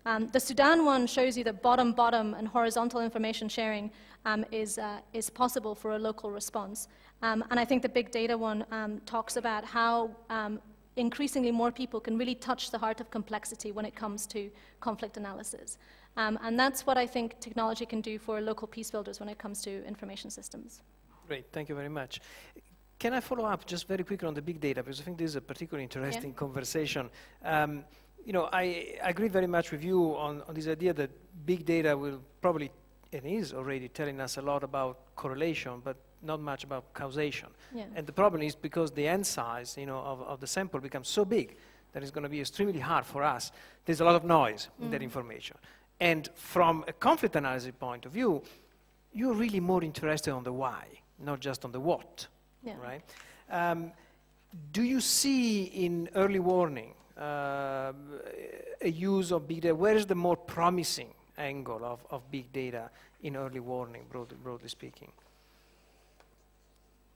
S5: Um, the Sudan one shows you that bottom, bottom, and horizontal information sharing um, is, uh, is possible for a local response. Um, and I think the big data one um, talks about how um, increasingly more people can really touch the heart of complexity when it comes to conflict analysis. Um, and that's what I think technology can do for local peace builders when it comes to information systems.
S2: Great, thank you very much. Can I follow up just very quickly on the big data, because I think this is a particularly interesting yeah. conversation. You know, I, I, agree very much with you on, on this idea that big data will probably, and is already telling us a lot about correlation, but not much about causation. Yeah. And the problem is because the n size, you know, of, of the sample becomes so big that it's going to be extremely hard for us. There's a lot of noise mm. in that mm. information. And from a conflict analysis point of view, you're really more interested on the why, not just on the what, yeah. right? Um, do you see in early warning uh, a use of big data? Where is the more promising angle of, of big data in early warning, broadly, broadly speaking?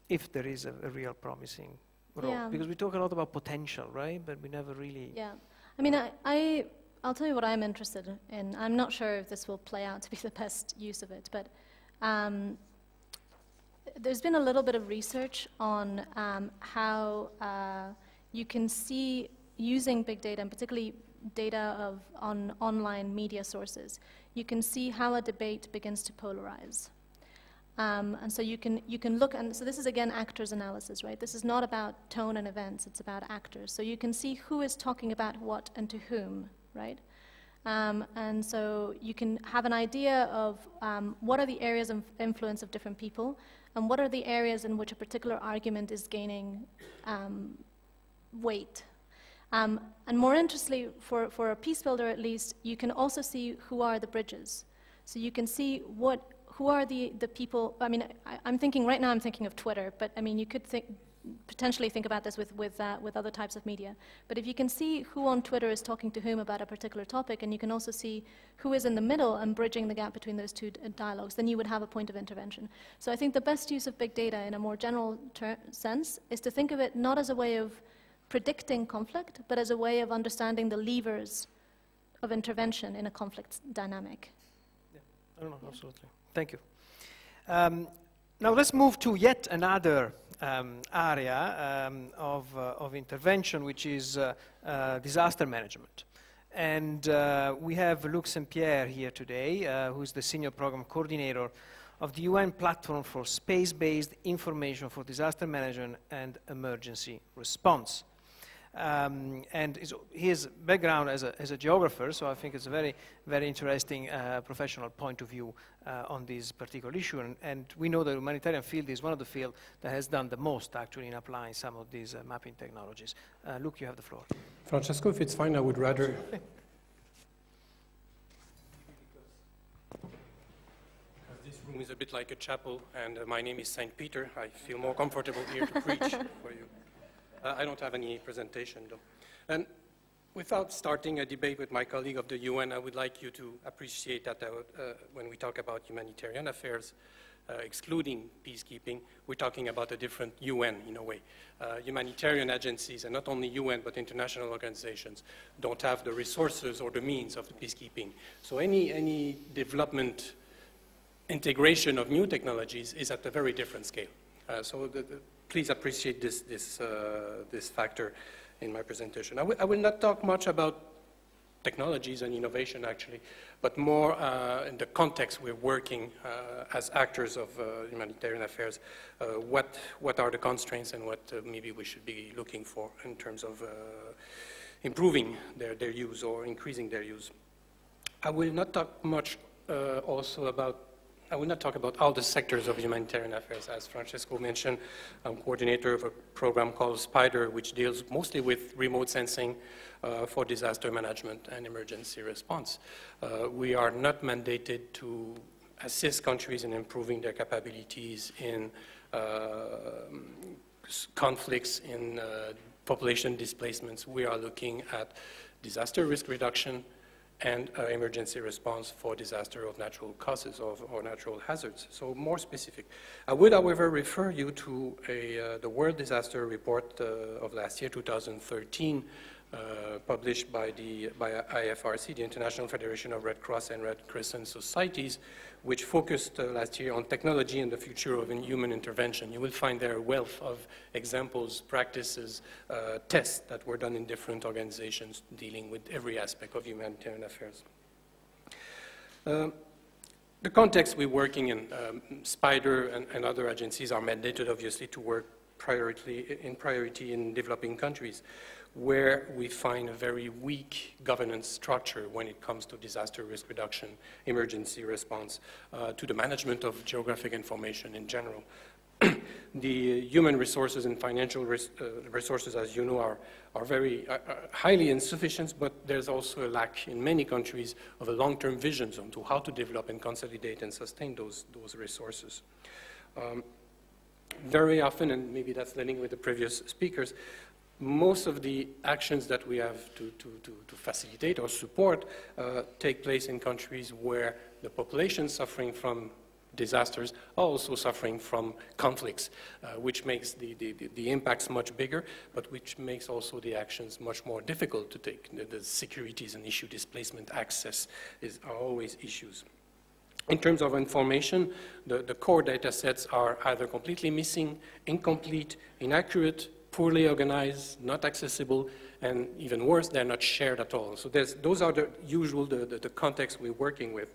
S2: If there is a, a real promising role. Yeah. Because we talk a lot about potential, right? But we never really...
S5: Yeah. I mean, I, I I'll tell you what I'm interested in. I'm not sure if this will play out to be the best use of it, but um, there's been a little bit of research on um, how uh, you can see using big data, and particularly data of on online media sources, you can see how a debate begins to polarize. Um, and so you can, you can look, and so this is again actors analysis, right? This is not about tone and events, it's about actors. So you can see who is talking about what and to whom, right? Um, and so you can have an idea of um, what are the areas of influence of different people, and what are the areas in which a particular argument is gaining um, weight. Um, and more interestingly, for, for a peace builder at least, you can also see who are the bridges. So you can see what, who are the, the people, I mean, I, I'm thinking, right now I'm thinking of Twitter, but I mean, you could think, potentially think about this with, with, uh, with other types of media. But if you can see who on Twitter is talking to whom about a particular topic, and you can also see who is in the middle and bridging the gap between those two dialogues, then you would have a point of intervention. So I think the best use of big data in a more general sense is to think of it not as a way of predicting conflict, but as a way of understanding the levers of intervention in a conflict dynamic.
S2: Yeah, I don't know, absolutely. Thank you. Um, now let's move to yet another um, area um, of, uh, of intervention, which is uh, uh, disaster management. And uh, we have Luc Saint-Pierre here today, uh, who is the Senior Program Coordinator of the UN Platform for Space-Based Information for Disaster Management and Emergency Response. Um, and his background as a, as a, geographer, so I think it's a very, very interesting uh, professional point of view uh, on this particular issue. And, and, we know the humanitarian field is one of the fields that has done the most actually in applying some of these uh, mapping technologies. Uh, Luc, you have the floor.
S6: Francesco, if it's fine, I would rather. this room is a bit like a chapel, and uh, my name is Saint Peter. I feel more comfortable here to preach for you. Uh, I don't have any presentation, though. And without starting a debate with my colleague of the UN, I would like you to appreciate that uh, uh, when we talk about humanitarian affairs, uh, excluding peacekeeping, we're talking about a different UN in a way. Uh, humanitarian agencies, and not only UN, but international organizations, don't have the resources or the means of the peacekeeping. So any, any development integration of new technologies is at a very different scale. Uh, so the, the please appreciate this, this, uh, this factor in my presentation. I, I will not talk much about technologies and innovation, actually, but more uh, in the context we're working uh, as actors of uh, humanitarian affairs. Uh, what, what are the constraints and what uh, maybe we should be looking for in terms of improving their, their use or increasing their use. I will not talk much also about I will not talk about all the sectors of humanitarian affairs. As Francesco mentioned, I'm coordinator of a program called SPIDER, which deals mostly with remote sensing uh, for disaster management and emergency response. Uh, we are not mandated to assist countries in improving their capabilities in uh, conflicts, in uh, population displacements. We are looking at disaster risk reduction, and uh, emergency response for disaster of natural causes or natural hazards. So more specific. I would, however, refer you to a, uh, the World Disaster Report uh, of last year, 2013, uh, published by, the, by IFRC, the International Federation of Red Cross and Red Crescent Societies, which focused uh, last year on technology and the future of human intervention. You will find there a wealth of examples, practices, uh, tests that were done in different organizations dealing with every aspect of humanitarian affairs. Um, the context we're working in, um, SPIDER and, and, other agencies are mandated, obviously, to work priority, in priority in developing countries where we find a very weak governance structure when it comes to disaster risk reduction, emergency response, uh, to the management of geographic information in general. the human resources and financial res uh, resources, as you know, are, are very uh, uh, highly insufficient, but there's also a lack in many countries of a long-term vision on to how to develop and consolidate and sustain those, those resources. Um, very often, and maybe that's the link with the previous speakers, most of the actions that we have to, to, to, to facilitate or support uh, take place in countries where the population suffering from disasters are also suffering from conflicts, uh, which makes the, the, the, impacts much bigger, but which makes also the actions much more difficult to take. The, the security is an issue, displacement, access is, are always issues. In terms of information, the, the core data sets are either completely missing, incomplete, inaccurate, poorly organized, not accessible, and even worse, they're not shared at all. So those are the usual, the, the, the context we're working with.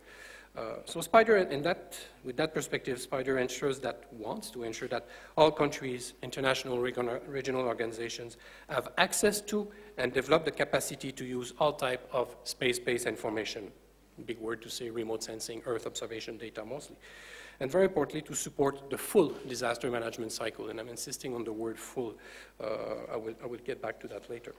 S6: Uh, so SPIDER, in that, with that perspective, SPIDER ensures that, wants to ensure that all countries, international regional organizations have access to and develop the capacity to use all type of space-based information. Big word to say remote sensing, Earth observation data mostly and very importantly, to support the full disaster management cycle. And I'm insisting on the word full. Uh, I, will, I will get back to that later.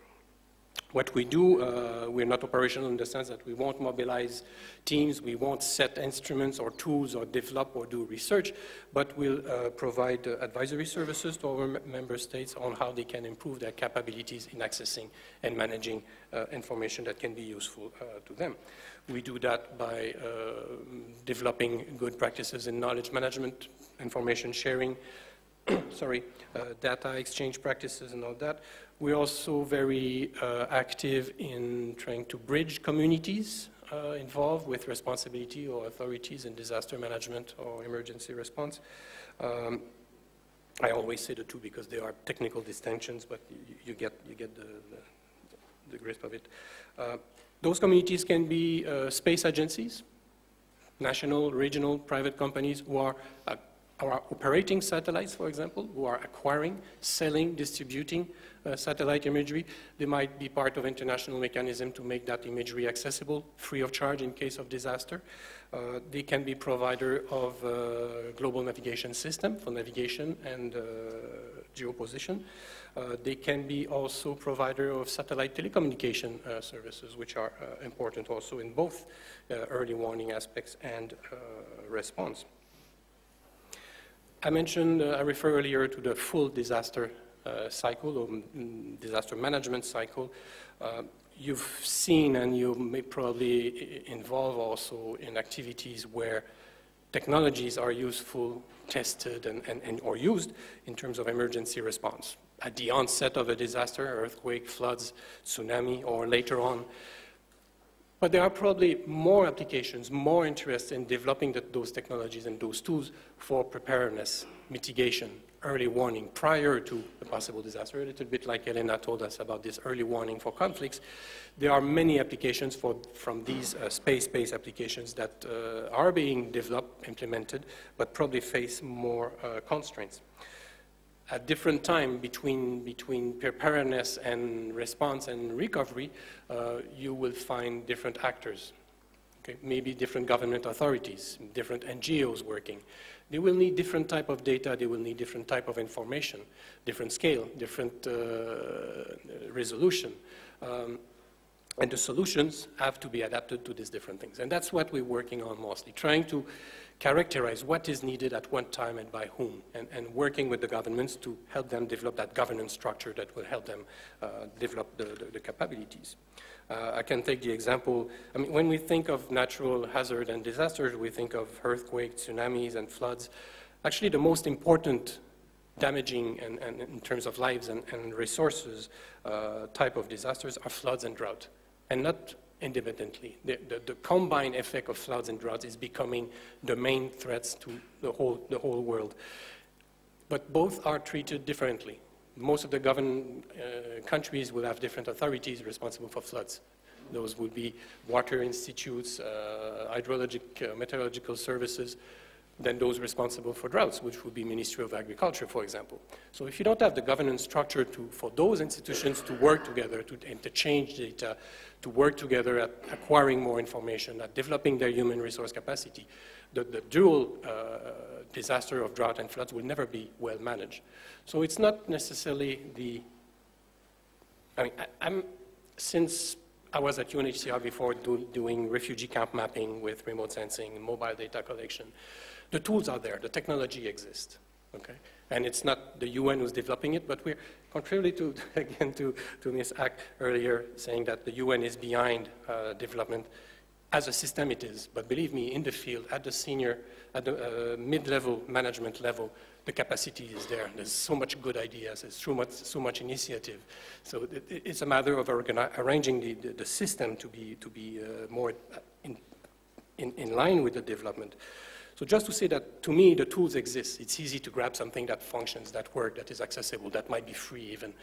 S6: What we do, uh, we're not operational in the sense that we won't mobilize teams, we won't set instruments or tools or develop or do research, but we'll uh, provide uh, advisory services to our member states on how they can improve their capabilities in accessing and managing uh, information that can be useful uh, to them. We do that by uh, developing good practices in knowledge management, information sharing, sorry, uh, data exchange practices and all that. We're also very uh, active in trying to bridge communities uh, involved with responsibility or authorities in disaster management or emergency response. Um, I always say the two because there are technical distinctions, but you, you get, you get the, the, the grip of it. Uh, those communities can be uh, space agencies, national, regional, private companies who are, uh, are, operating satellites, for example, who are acquiring, selling, distributing satellite imagery. They might be part of international mechanism to make that imagery accessible, free of charge in case of disaster. Uh, they can be provider of uh, global navigation system for navigation and uh, geoposition. Uh, they can be also provider of satellite telecommunication uh, services, which are uh, important also in both early warning aspects and response. I mentioned, I referred earlier to the full disaster Uh, cycle or disaster management cycle uh, you've seen and you may probably involve also in activities where technologies are useful, tested, and, and, and, or used in terms of emergency response at the onset of a disaster, earthquake, floods, tsunami, or later on. But there are probably more applications, more interest in developing the, those technologies and those tools for preparedness, mitigation, early warning prior to a possible disaster. A little bit like Elena told us about this early warning for conflicts. There are many applications for, from these uh, space-based applications that uh, are being developed, implemented, but probably face more uh, constraints at different time between, between preparedness and response and recovery, uh, you will find different actors. Okay? Maybe different government authorities, different NGOs working. They will need different type of data, they will need different type of information, different scale, different uh, resolution. Um, and the solutions have to be adapted to these different things. And that's what we're working on mostly, trying to characterize what is needed at what time and by whom, and, and, working with the governments to help them develop that governance structure that will help them uh, develop the, the, the capabilities. Uh, I can take the example, I mean, when we think of natural hazard and disasters, we think of earthquakes, tsunamis, and floods. Actually, the most important damaging and, and in terms of lives and, and resources uh, type of disasters are floods and drought, and not independently. The, the, the, combined effect of floods and droughts is becoming the main threats to the whole, the whole world. But both are treated differently. Most of the governed uh, countries will have different authorities responsible for floods. Those would be water institutes, uh, hydrologic, uh, meteorological services, than those responsible for droughts, which would be Ministry of Agriculture, for example. So if you don't have the governance structure to, for those institutions to work together, to interchange data, to work together at acquiring more information, at developing their human resource capacity, the, the dual uh, disaster of drought and floods will never be well managed. So it's not necessarily the, I mean, I, am since I was at UNHCR before do, doing refugee camp mapping with remote sensing, mobile data collection, the tools are there, the technology exists, okay? And it's not the UN who's developing it, but we're, contrary to, again, to, to Ms. Haq earlier, saying that the UN is behind uh, development, as a system it is, but believe me, in the field, at the senior, at the uh, mid-level management level, the capacity is there. There's so much good ideas, there's so much, so much initiative. So it, it's a matter of arranging the, the, the, system to be, to be uh, more in, in, in line with the development. So just to say that, to me, the tools exist. It's easy to grab something that functions, that works, that is accessible, that might be free even.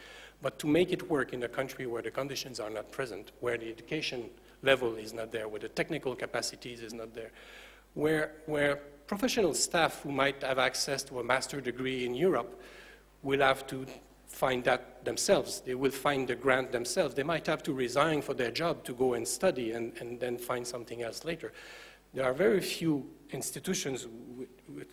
S6: But to make it work in a country where the conditions are not present, where the education level is not there, where the technical capacities is not there, where, where professional staff who might have access to a master degree in Europe will have to find that themselves. They will find the grant themselves. They might have to resign for their job to go and study and, and then find something else later. There are very few institutions with,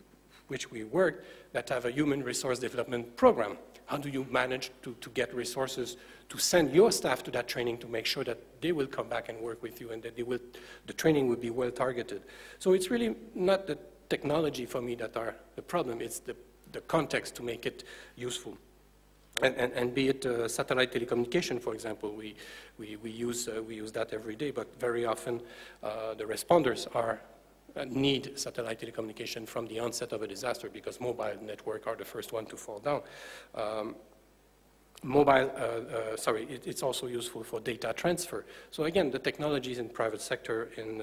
S6: which we work that have a human resource development program. How do you manage to, to get resources to send your staff to that training to make sure that they will come back and work with you and that they will, the training will be well targeted. So it's really not the technology for me that are the problem, it's the, the context to make it useful. And, and, and, be it uh, satellite telecommunication, for example, we, we, we, use, uh, we use that every day, but very often uh, the responders are, need satellite telecommunication from the onset of a disaster because mobile network are the first one to fall down. Um, mobile, uh, uh, sorry, it, it's also useful for data transfer. So again, the technologies in private sector, in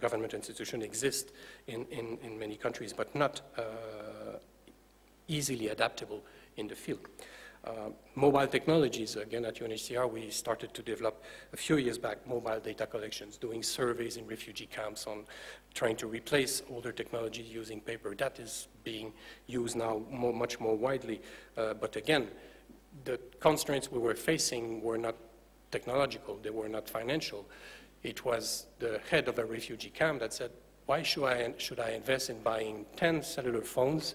S6: government institution exist in, in, in, many countries, but not easily adaptable in the field. Uh, mobile technologies, again at UNHCR, we started to develop a few years back mobile data collections, doing surveys in refugee camps on trying to replace older technology using paper. That is being used now more, much more widely. Uh, but again, the constraints we were facing were not technological, they were not financial. It was the head of a refugee camp that said, why should I, should I invest in buying 10 cellular phones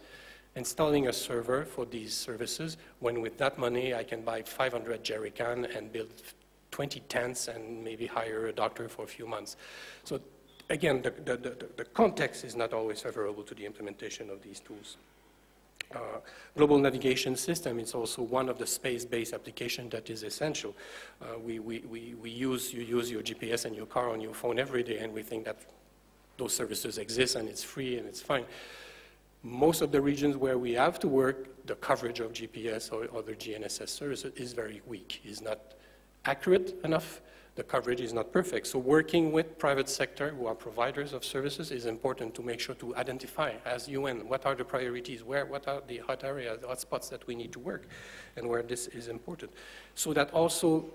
S6: installing a server for these services when with that money I can buy 500 jerry can and build 20 tents and maybe hire a doctor for a few months. So again, the, the, the, the context is not always favorable to the implementation of these tools. Uh, global navigation system is also one of the space-based applications that is essential. Uh, we, we, we, we use, you use your GPS and your car on your phone every day and we think that those services exist and it's free and it's fine most of the regions where we have to work, the coverage of GPS or other GNSS services is very weak, is not accurate enough. The coverage is not perfect. So working with private sector who are providers of services is important to make sure to identify as UN what are the priorities, where, what are the hot areas, hot spots that we need to work, and where this is important. So that also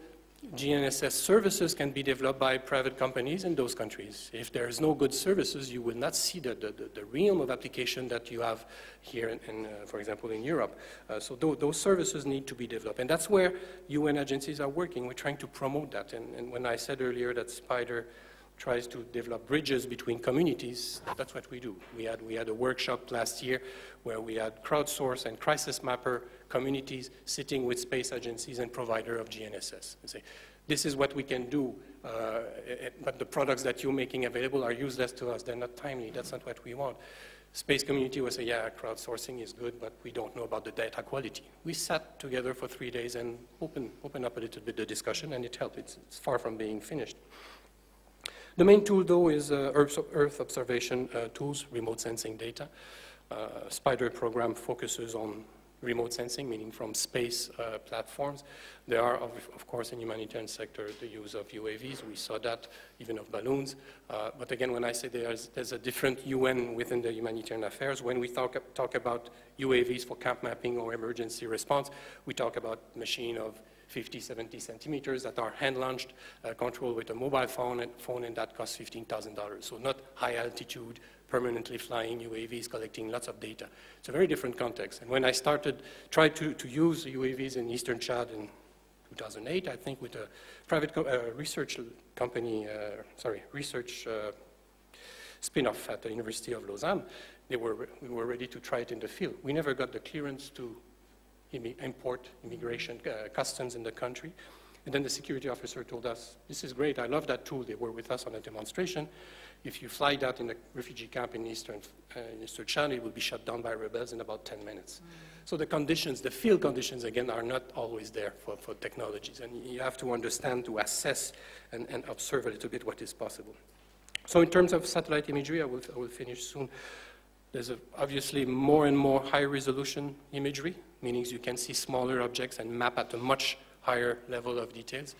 S6: GNSS services can be developed by private companies in those countries. If there is no good services, you will not see the, the, the realm of application that you have here, in, in uh, for example, in Europe. Uh, so th those services need to be developed. And that's where UN agencies are working. We're trying to promote that. And, and when I said earlier that SPIDER tries to develop bridges between communities, that's what we do. We had, we had a workshop last year where we had crowdsource and crisis mapper communities sitting with space agencies and provider of GNSS and say, this is what we can do, uh, but the products that you're making available are useless to us. They're not timely. That's not what we want. Space community will say, yeah, crowdsourcing is good, but we don't know about the data quality. We sat together for three days and opened open up a little bit the discussion, and it helped. It's, it's far from being finished. The main tool, though, is uh, Earth, Earth, observation uh, tools, remote sensing data. Uh, SPIDER program focuses on remote sensing, meaning from space uh, platforms. There are, of, of, course, in humanitarian sector, the use of UAVs. We saw that, even of balloons. Uh, but again, when I say there's, there's a different UN within the humanitarian affairs, when we talk, talk about UAVs for camp mapping or emergency response, we talk about machine of 50, 70 centimeters that are hand-launched, uh, controlled with a mobile phone and, phone, and that costs $15,000. So not high altitude, permanently flying UAVs collecting lots of data. It's a very different context. And when I started, tried to, to use UAVs in Eastern Chad in 2008, I think with a private co uh, research company, uh, sorry, research uh, spin-off at the University of Lausanne, they were, we were ready to try it in the field. We never got the clearance to import immigration uh, customs in the country. And then the security officer told us, this is great, I love that tool. They were with us on a demonstration. If you fly that in a refugee camp in eastern, uh, in eastern Chad, it will be shut down by rebels in about 10 minutes. Mm. So the conditions, the field conditions, again, are not always there for, for technologies. And you have to understand, to assess, and, and observe a little bit what is possible. So in terms of satellite imagery, I will, I will finish soon. There's a, obviously more and more high-resolution imagery, meaning you can see smaller objects and map at a much higher level of details.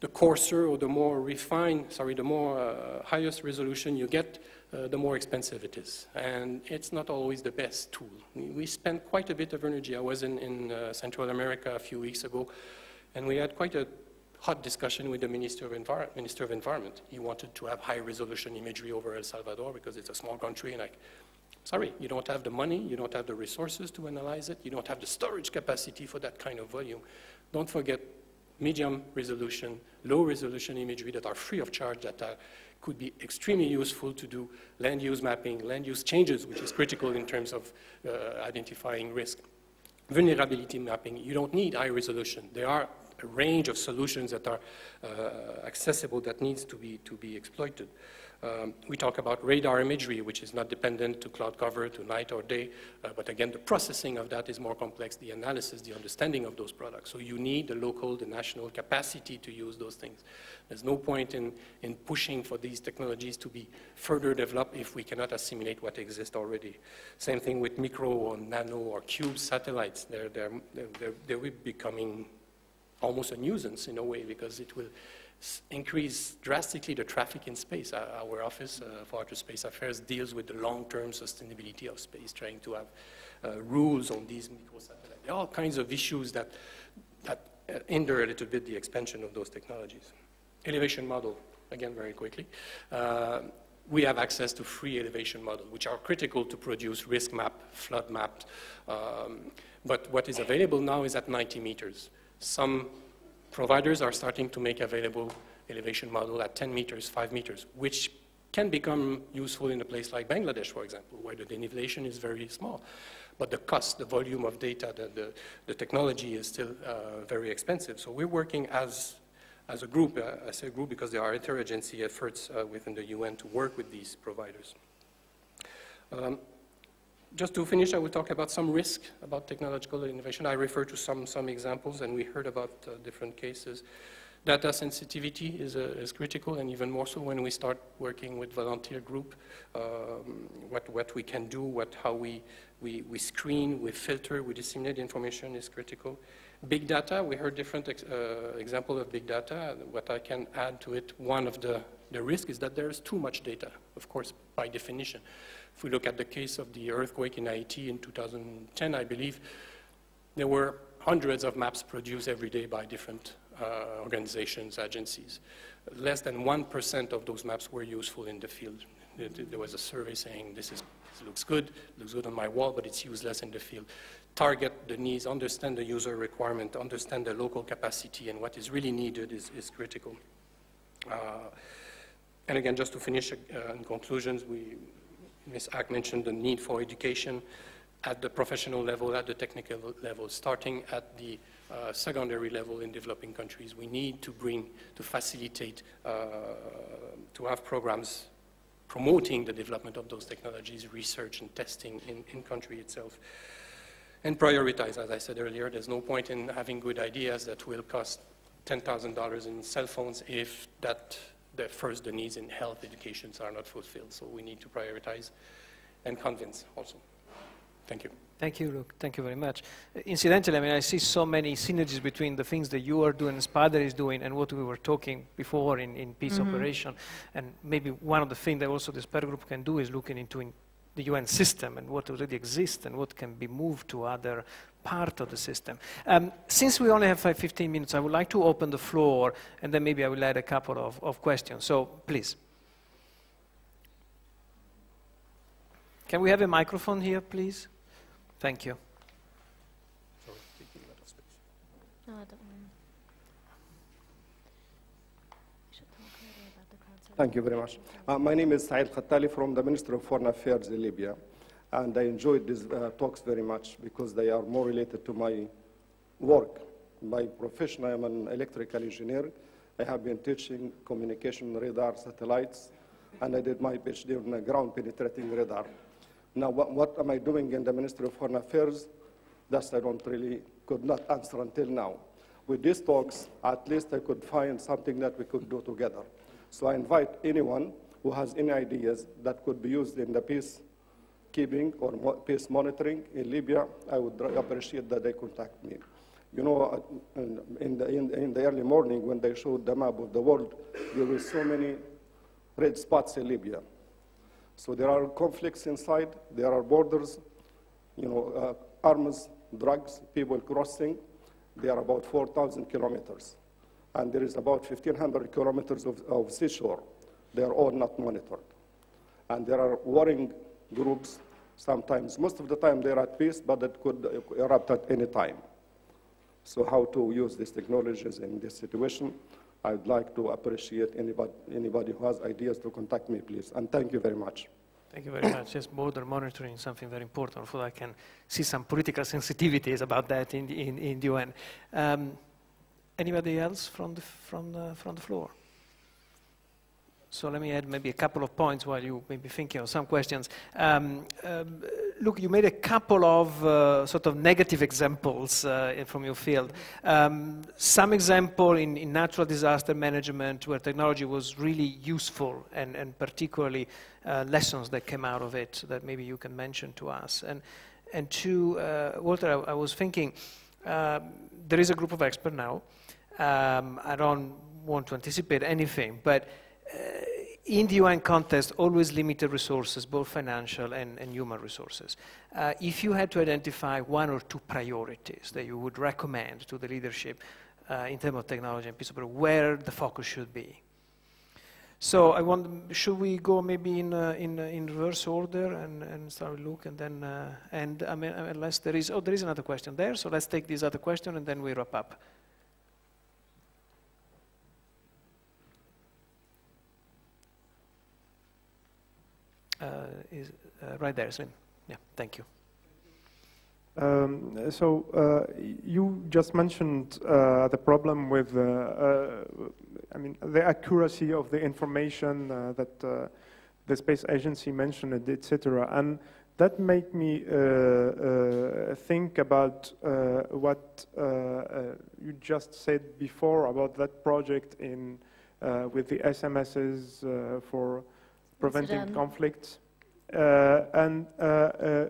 S6: The coarser or the more refined, sorry, the more uh, highest resolution you get, uh, the more expensive it is. And it's not always the best tool. We spent quite a bit of energy. I was in, in uh, Central America a few weeks ago, and we had quite a hot discussion with the Minister of, Envir Minister of Environment. He wanted to have high-resolution imagery over El Salvador because it's a small country, and like, sorry, you don't have the money, you don't have the resources to analyze it, you don't have the storage capacity for that kind of volume. Don't forget medium resolution, low resolution imagery that are free of charge that are, could be extremely useful to do land use mapping, land use changes, which is critical in terms of uh, identifying risk. Vulnerability mapping, you don't need high resolution. There are a range of solutions that are uh, accessible that needs to be, to be exploited. Um, we talk about radar imagery, which is not dependent to cloud cover, to night or day, uh, but again, the processing of that is more complex, the analysis, the understanding of those products. So you need the local, the national capacity to use those things. There's no point in, in pushing for these technologies to be further developed if we cannot assimilate what exists already. Same thing with micro or nano or cube satellites. They're, they're, they're, they're becoming almost a nuisance in a way because it will increase drastically the traffic in space. Our office uh, for Outer Space Affairs deals with the long-term sustainability of space, trying to have uh, rules on these microsatellites. There are all kinds of issues that, that uh, hinder a little bit the expansion of those technologies. Elevation model, again, very quickly. Uh, we have access to free elevation models, which are critical to produce risk map, flood map. Um, but what is available now is at 90 meters. Some providers are starting to make available elevation model at 10 meters, 5 meters, which can become useful in a place like Bangladesh, for example, where the denivellation is very small. But the cost, the volume of data, the, the, the technology is still uh, very expensive. So we're working as, as a group, uh, I say group because there are interagency efforts uh, within the UN to work with these providers. Um, just to finish, I will talk about some risk about technological innovation. I refer to some, some examples, and we heard about uh, different cases. Data sensitivity is, uh, is critical, and even more so when we start working with volunteer group, um, what, what we can do, what, how we, we, we screen, we filter, we disseminate information is critical. Big data, we heard different ex uh, example of big data. What I can add to it, one of the, the risk is that there is too much data, of course, by definition. If we look at the case of the earthquake in Haiti in 2010, I believe, there were hundreds of maps produced every day by different uh, organizations, agencies. Less than 1% of those maps were useful in the field. There was a survey saying this, is, this looks good, looks good on my wall, but it's useless in the field. Target the needs, understand the user requirement, understand the local capacity, and what is really needed is, is critical. Uh, and again, just to finish uh, in conclusions, we, Ms. Haq mentioned the need for education at the professional level, at the technical level, starting at the uh, secondary level in developing countries. We need to bring, to facilitate, uh, to have programs promoting the development of those technologies, research and testing in, in country itself. And prioritize, as I said earlier, there's no point in having good ideas that will cost $10,000 in cell phones if that the first the needs in health educations are not fulfilled. So we need to prioritize and convince also. Thank you.
S2: Thank you, Luke. Thank you very much. Incidentally, I mean, I see so many synergies between the things that you are doing, SPIDER is doing, and what we were talking before in, in peace mm -hmm. operation. And maybe one of the things that also the SPIDER group can do is looking into in the UN system and what already exists and what can be moved to other part of the system. Um, since we only have five, 15 minutes, I would like to open the floor, and then maybe I will add a couple of, of questions. So please. Can we have a microphone here, please? Thank you.
S7: Thank you very much. Uh, my name is Saeed Khattali from the Ministry of Foreign Affairs in Libya. And I enjoyed these uh, talks very much because they are more related to my work. My profession, I am an electrical engineer. I have been teaching communication radar satellites, and I did my PhD on ground penetrating radar. Now, what, what am I doing in the Ministry of Foreign Affairs? That's I don't really could not answer until now. With these talks, at least I could find something that we could do together. So I invite anyone who has any ideas that could be used in the peacekeeping or mo- peace monitoring in Libya. I would appreciate that they contact me. You know, uh, in- in the, in, in the early morning when they showed the map of the world, there were so many red spots in Libya. So there are conflicts inside, there are borders, you know, uh, arms, drugs, people crossing. They are about 4,000 kilometers. And there is about 1,500 kilometers of, of seashore. They are all not monitored. And there are warring groups sometimes. Most of the time they're at peace, but it could erupt at any time. So how to use these technologies in this situation? I'd like to appreciate anybody, anybody who has ideas to contact me, please. And thank you very much.
S2: Thank you very much. Yes, border monitoring is something very important. For I can see some political sensitivities about that in the, in, in the UN. Um, anybody else from the, from, the, from the floor? So let me add maybe a couple of points while you may be thinking of some questions. Um, um, look, you made a couple of uh, sort of negative examples uh, from your field. Um, some example in, in natural disaster management where technology was really useful and, and particularly uh, lessons that came out of it that maybe you can mention to us. And, and two, uh, Walter, I, I was thinking, um, there is a group of experts now. Um, I don't want to anticipate anything, but in the UN context, always limited resources, both financial and, and human resources. Uh, if you had to identify one or two priorities that you would recommend to the leadership uh, in terms of technology and peace, where the focus should be. So I want, should we go maybe in, uh, in, uh, in reverse order and, and start with Luke and then, uh, and I mean, unless there is, oh, there is another question there, so let's take this other question and then we wrap up. Is, uh, right there, Slim. Yeah, thank you.
S8: Um, so uh, you just mentioned uh, the problem with, uh, uh, I mean, the accuracy of the information uh, that uh, the space agency mentioned, etc. And that made me uh, uh, think about uh, what uh, uh, you just said before about that project in uh, with the SMSs uh, for preventing conflicts. Uh, and uh, uh,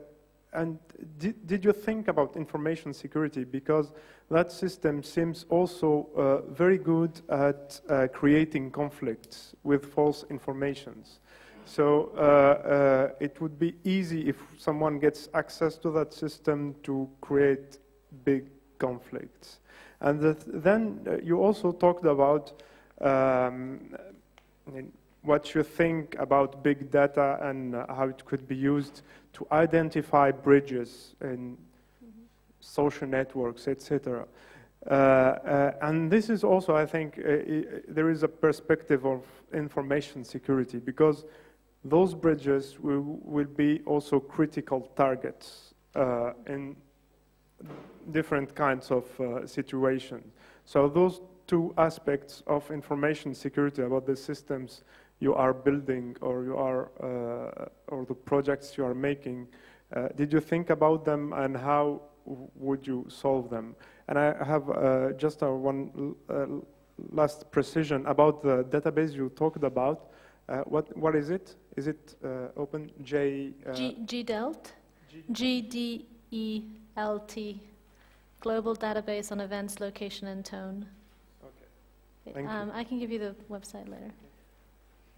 S8: and did, did you think about information security? Because that system seems also uh, very good at uh, creating conflicts with false informations. So uh, uh, it would be easy if someone gets access to that system to create big conflicts. And that, then you also talked about um, what you think about big data and uh, how it could be used to identify bridges in social networks, etc. Uh, uh, and this is also, I think, uh, i- there is a perspective of information security because those bridges will, will be also critical targets uh, in different kinds of uh, situations. So those two aspects of information security about the systems you are building or you are uh, or the projects you are making, uh, did you think about them and how would you solve them? And I have uh, just a one uh, last precision about the database you talked about. Uh, what what is it? Is it uh, open J?
S5: G, GDELT, G-D-E-L-T, Global Database on Events, Location, and Tone.
S8: Thank you.
S5: Um, I can give you the website later.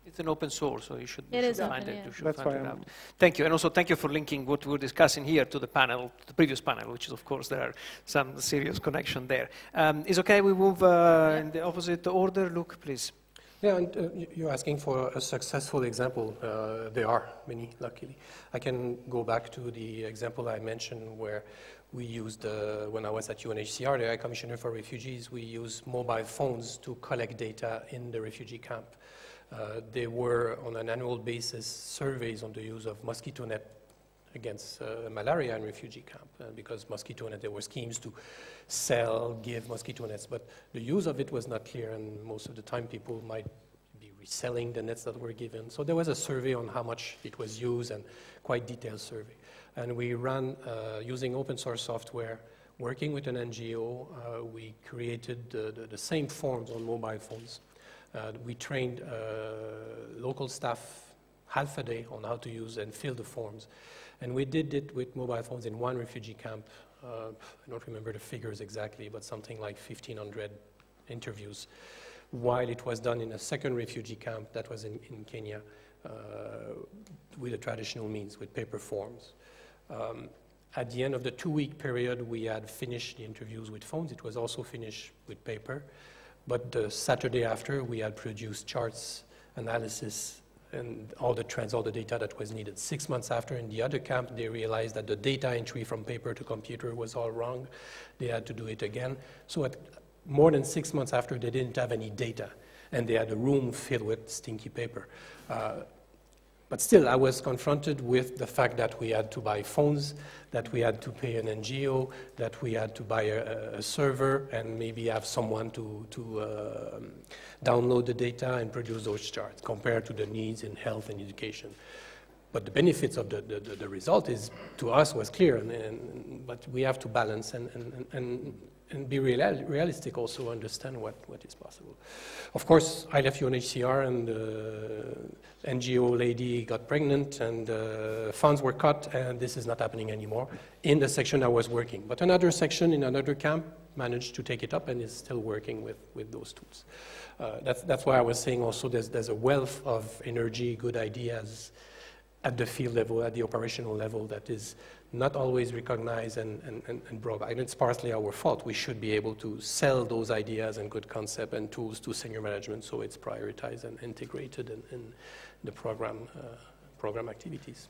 S2: It's an open source, so you should, you should
S5: is open,
S2: find it.
S5: yeah.
S2: You should
S8: That's
S2: find
S8: why
S2: it
S8: I'm-
S2: out. Thank you, and also thank you for linking what we're discussing here to the panel, to the previous panel, which is of course there are some serious connection there. Um, is okay? We move uh, in the opposite order. Luke, please.
S6: Yeah, and uh, you're asking for a successful example. Uh, there are many, luckily. I can go back to the example I mentioned where we used, uh, when I was at UNHCR, the High Commissioner for Refugees, we used mobile phones to collect data in the refugee camp. Uh, there were, on an annual basis, surveys on the use of mosquito net against uh, malaria in refugee camp uh, because mosquito net, there were schemes to sell, give mosquito nets, but the use of it was not clear, and most of the time people might be reselling the nets that were given. So there was a survey on how much it was used and quite detailed survey. And we ran uh, using open source software, working with an NGO, uh, we created the, the, the same forms on mobile phones. Uh, we trained uh, local staff half a day on how to use and fill the forms. And we did it with mobile phones in one refugee camp. Uh, I don't remember the figures exactly, but something like 1,500 interviews. While it was done in a second refugee camp that was in, in Kenya uh, with the traditional means, with paper forms. Um, at the end of the two-week period, we had finished the interviews with phones. It was also finished with paper. But the Saturday after, we had produced charts, analysis, and all the trends, all the data that was needed. Six months after, in the other camp, they realized that the data entry from paper to computer was all wrong. They had to do it again. So at more than six months after, they didn't have any data, and they had a room filled with stinky paper. Uh, but still, I was confronted with the fact that we had to buy phones, that we had to pay an NGO, that we had to buy a, a server and maybe have someone to, to uh, download the data and produce those charts compared to the needs in health and education. But the benefits of the, the, the, result is, to us, was clear, and, and, but we have to balance and, and, and, and be real, realistic also, understand what, what is possible. Of course, I left UNHCR and the NGO lady got pregnant and uh, funds were cut and this is not happening anymore in the section I was working. But another section in another camp managed to take it up and is still working with, with those tools. Uh, that's, that's why I was saying also there's, there's a wealth of energy, good ideas at the field level, at the operational level that is not always recognized and, and, and, and brought back. And it's partly our fault. We should be able to sell those ideas and good concept and tools to senior management so it's prioritized and integrated in, in the program, uh, program activities.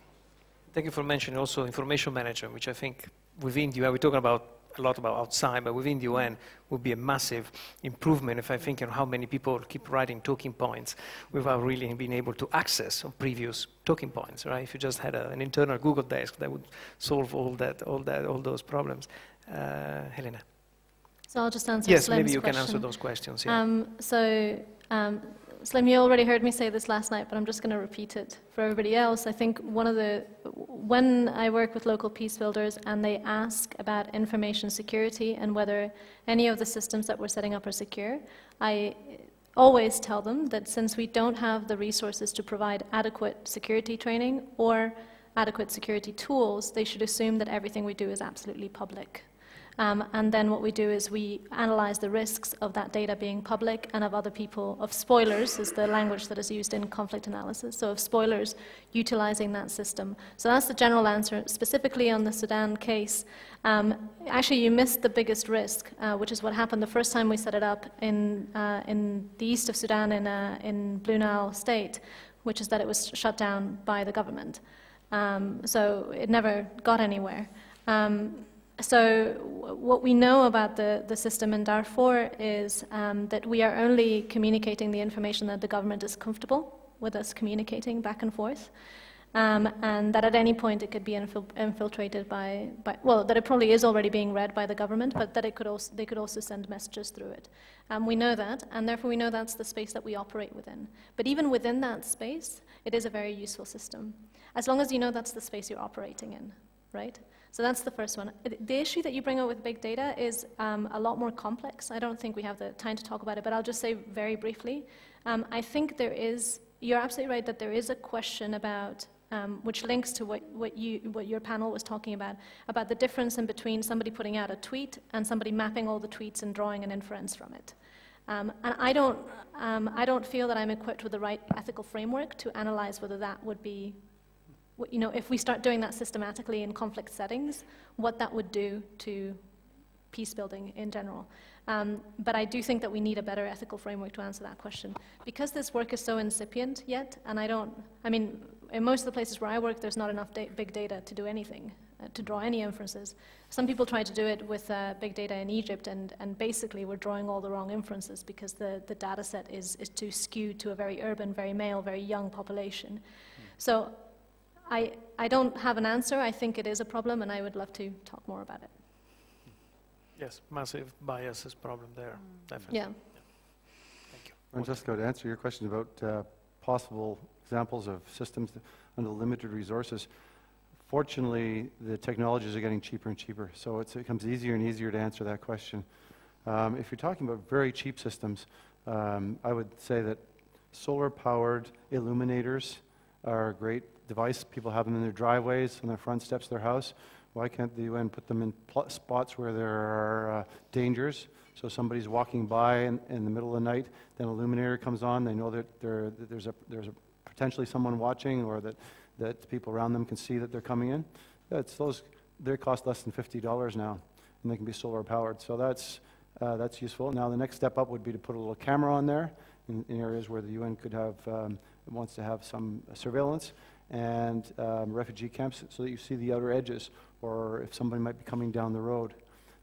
S2: Thank you for mentioning also information management, which I think within the UN, we're talking about a lot about outside, but within the UN would be a massive improvement if I think of how many people keep writing talking points without really being able to access previous talking points, right? If you just had a, an internal Google desk, that would solve all that, all that, all those problems. Uh, Helena.
S5: So I'll just answer
S2: Yes,
S5: Slim's
S2: maybe you
S5: question.
S2: can answer those questions. Yeah.
S5: Um, so, um, Slim, you already heard me say this last night, but I'm just going to repeat it for everybody else. I think one of the, when I work with local peace builders and they ask about information security and whether any of the systems that we're setting up are secure, I always tell them that since we don't have the resources to provide adequate security training or adequate security tools, they should assume that everything we do is absolutely public. Um, and then what we do is we analyze the risks of that data being public and of other people, of spoilers, is the language that is used in conflict analysis, so of spoilers utilizing that system. So that's the general answer. Specifically on the Sudan case, um, actually you missed the biggest risk, uh, which is what happened the first time we set it up in, uh, in the east of Sudan in, uh, in Blue Nile state, which is that it was shut down by the government. Um, so it never got anywhere. Um, so what we know about the, the system in Darfur is um, that we are only communicating the information that the government is comfortable with us communicating back and forth. Um, and that at any point it could be infil infiltrated by, by, well, that it probably is already being read by the government, but that it could also, they could also send messages through it. Um, we know that, and therefore we know that's the space that we operate within. But even within that space, it is a very useful system, as long as you know that's the space you're operating in, right? So that's the first one. The issue that you bring up with big data is um, a lot more complex. I don't think we have the time to talk about it, but I'll just say very briefly. Um, I think there is, you're absolutely right that there is a question about, um, which links to what, what, you, what your panel was talking about, about the difference in between somebody putting out a tweet and somebody mapping all the tweets and drawing an inference from it. Um, and I don't, um, I don't feel that I'm equipped with the right ethical framework to analyze whether that would be, you know, if we start doing that systematically in conflict settings, what that would do to peace building in general. Um, but I do think that we need a better ethical framework to answer that question. Because this work is so incipient yet, and I don't, I mean, in most of the places where I work, there's not enough da big data to do anything, uh, to draw any inferences. Some people try to do it with uh, big data in Egypt, and, and basically we're drawing all the wrong inferences because the, the data set is, is too skewed to a very urban, very male, very young population. So I, I don't have an answer. I think it is a problem, and I would love to talk more about it.
S2: Yes, massive biases problem there, definitely.
S5: Yeah.
S2: Thank you.
S4: Francesco, to answer your question about uh, possible examples of systems under limited resources, fortunately, the technologies are getting cheaper and cheaper, so it's, it becomes easier and easier to answer that question. Um, if you're talking about very cheap systems, um, I would say that solar-powered illuminators are a great device. People have them in their driveways, on their front steps of their house. Why can't the UN put them in spots where there are uh, dangers? So somebody's walking by in, in, the middle of the night, then a illuminator comes on, they know that, that there's, a, there's a potentially someone watching or that, that people around them can see that they're coming in. That's those, they cost less than $50 now, and they can be solar powered. So that's, uh, that's useful. Now the next step up would be to put a little camera on there in, in areas where the UN could have, um, wants to have some surveillance and um, refugee camps so that you see the outer edges or if somebody might be coming down the road.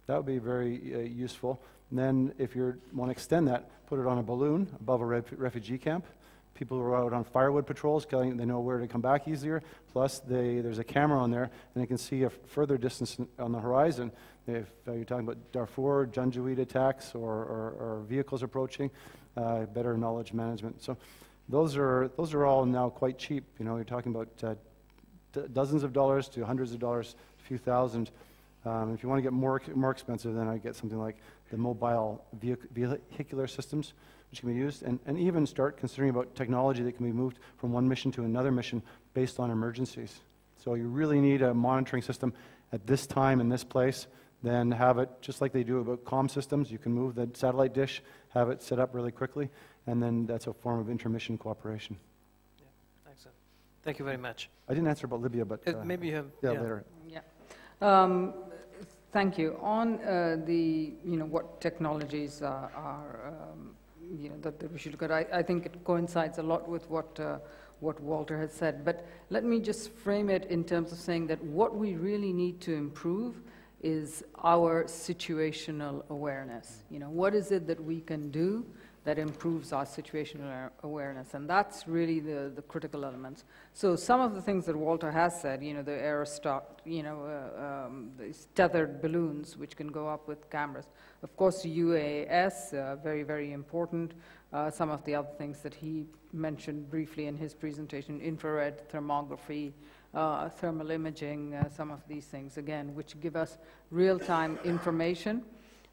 S4: That would be very uh, useful. And then if you want to extend that, put it on a balloon above a ref refugee camp. People who are out on firewood patrols, they know where to come back easier. Plus, they, there's a camera on there, and they can see a further distance on the horizon. If uh, you're talking about Darfur, Janjaweed attacks, or, or, or vehicles approaching, uh, better knowledge management. So those are, those are all now quite cheap. You know, you're talking about uh, dozens of dollars to hundreds of dollars a few thousand. Um, if you want to get more, more expensive, then I get something like the mobile vehicular systems, which can be used, and, and even start considering about technology that can be moved from one mission to another mission based on emergencies. So you really need a monitoring system at this time in this place, then have it, just like they do about comm systems, you can move the satellite dish, have it set up really quickly, and then that's a form of intermission cooperation.
S2: Yeah, excellent. Thank you very much.
S4: I didn't answer about Libya, but...
S2: Uh, uh, maybe you have...
S4: Yeah, yeah. later.
S3: Yeah. Um, thank you. On uh, the, you know, what technologies are, are um, you know, that, that, we should look at, I, I, think it coincides a lot with what, uh, what Walter has said. But let me just frame it in terms of saying that what we really need to improve is our situational awareness. You know, what is it that we can do that improves our situational awareness. And that's really the, the critical elements. So some of the things that Walter has said, you know, the aerostat, you know, uh, um, these tethered balloons, which can go up with cameras. Of course, UAS, uh, very, very important. Uh, some of the other things that he mentioned briefly in his presentation, infrared thermography, uh, thermal imaging, uh, some of these things, again, which give us real-time information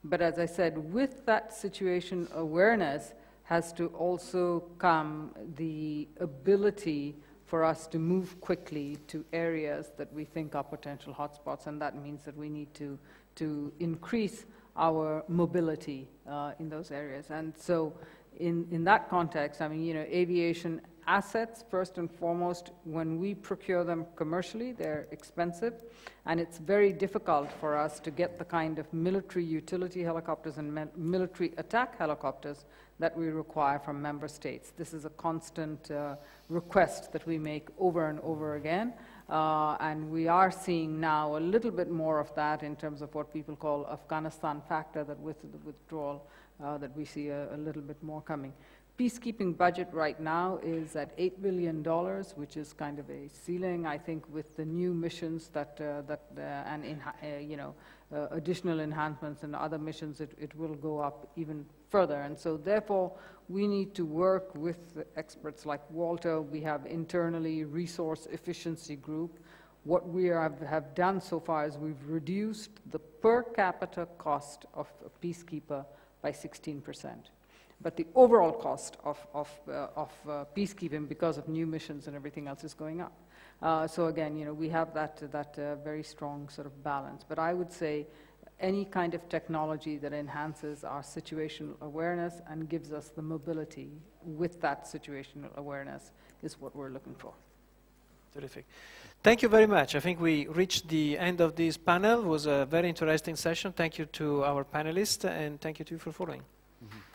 S3: but as I said, with that situation awareness has to also come the ability for us to move quickly to areas that we think are potential hotspots, and that means that we need to, to increase our mobility uh, in those areas. And so in, in that context, I mean, you know, aviation assets, first and foremost, when we procure them commercially, they're expensive, and it's very difficult for us to get the kind of military utility helicopters and military attack helicopters that we require from member states. This is a constant uh, request that we make over and over again, uh, and we are seeing now a little bit more of that in terms of what people call Afghanistan factor, that with the withdrawal, that we see a, a little bit more coming peacekeeping budget right now is at $8 billion, which is kind of a ceiling. I think with the new missions that, uh, that uh, and in, uh, you know, uh, additional enhancements and other missions, it, it will go up even further. And so therefore, we need to work with experts like Walter. We have internally resource efficiency group. What we have, have done so far is we've reduced the per capita cost of a peacekeeper by 16 percent but the overall cost of, of, uh, of uh, peacekeeping because of new missions and everything else is going up. Uh, so again, you know, we have that, that uh, very strong sort of balance. But I would say any kind of technology that enhances our situational awareness and gives us the mobility with that situational awareness is what we're looking for.
S2: Terrific. Thank you very much. I think we reached the end of this panel. It was a very interesting session. Thank you to our panelists, and thank you to you for following.
S4: Mm -hmm.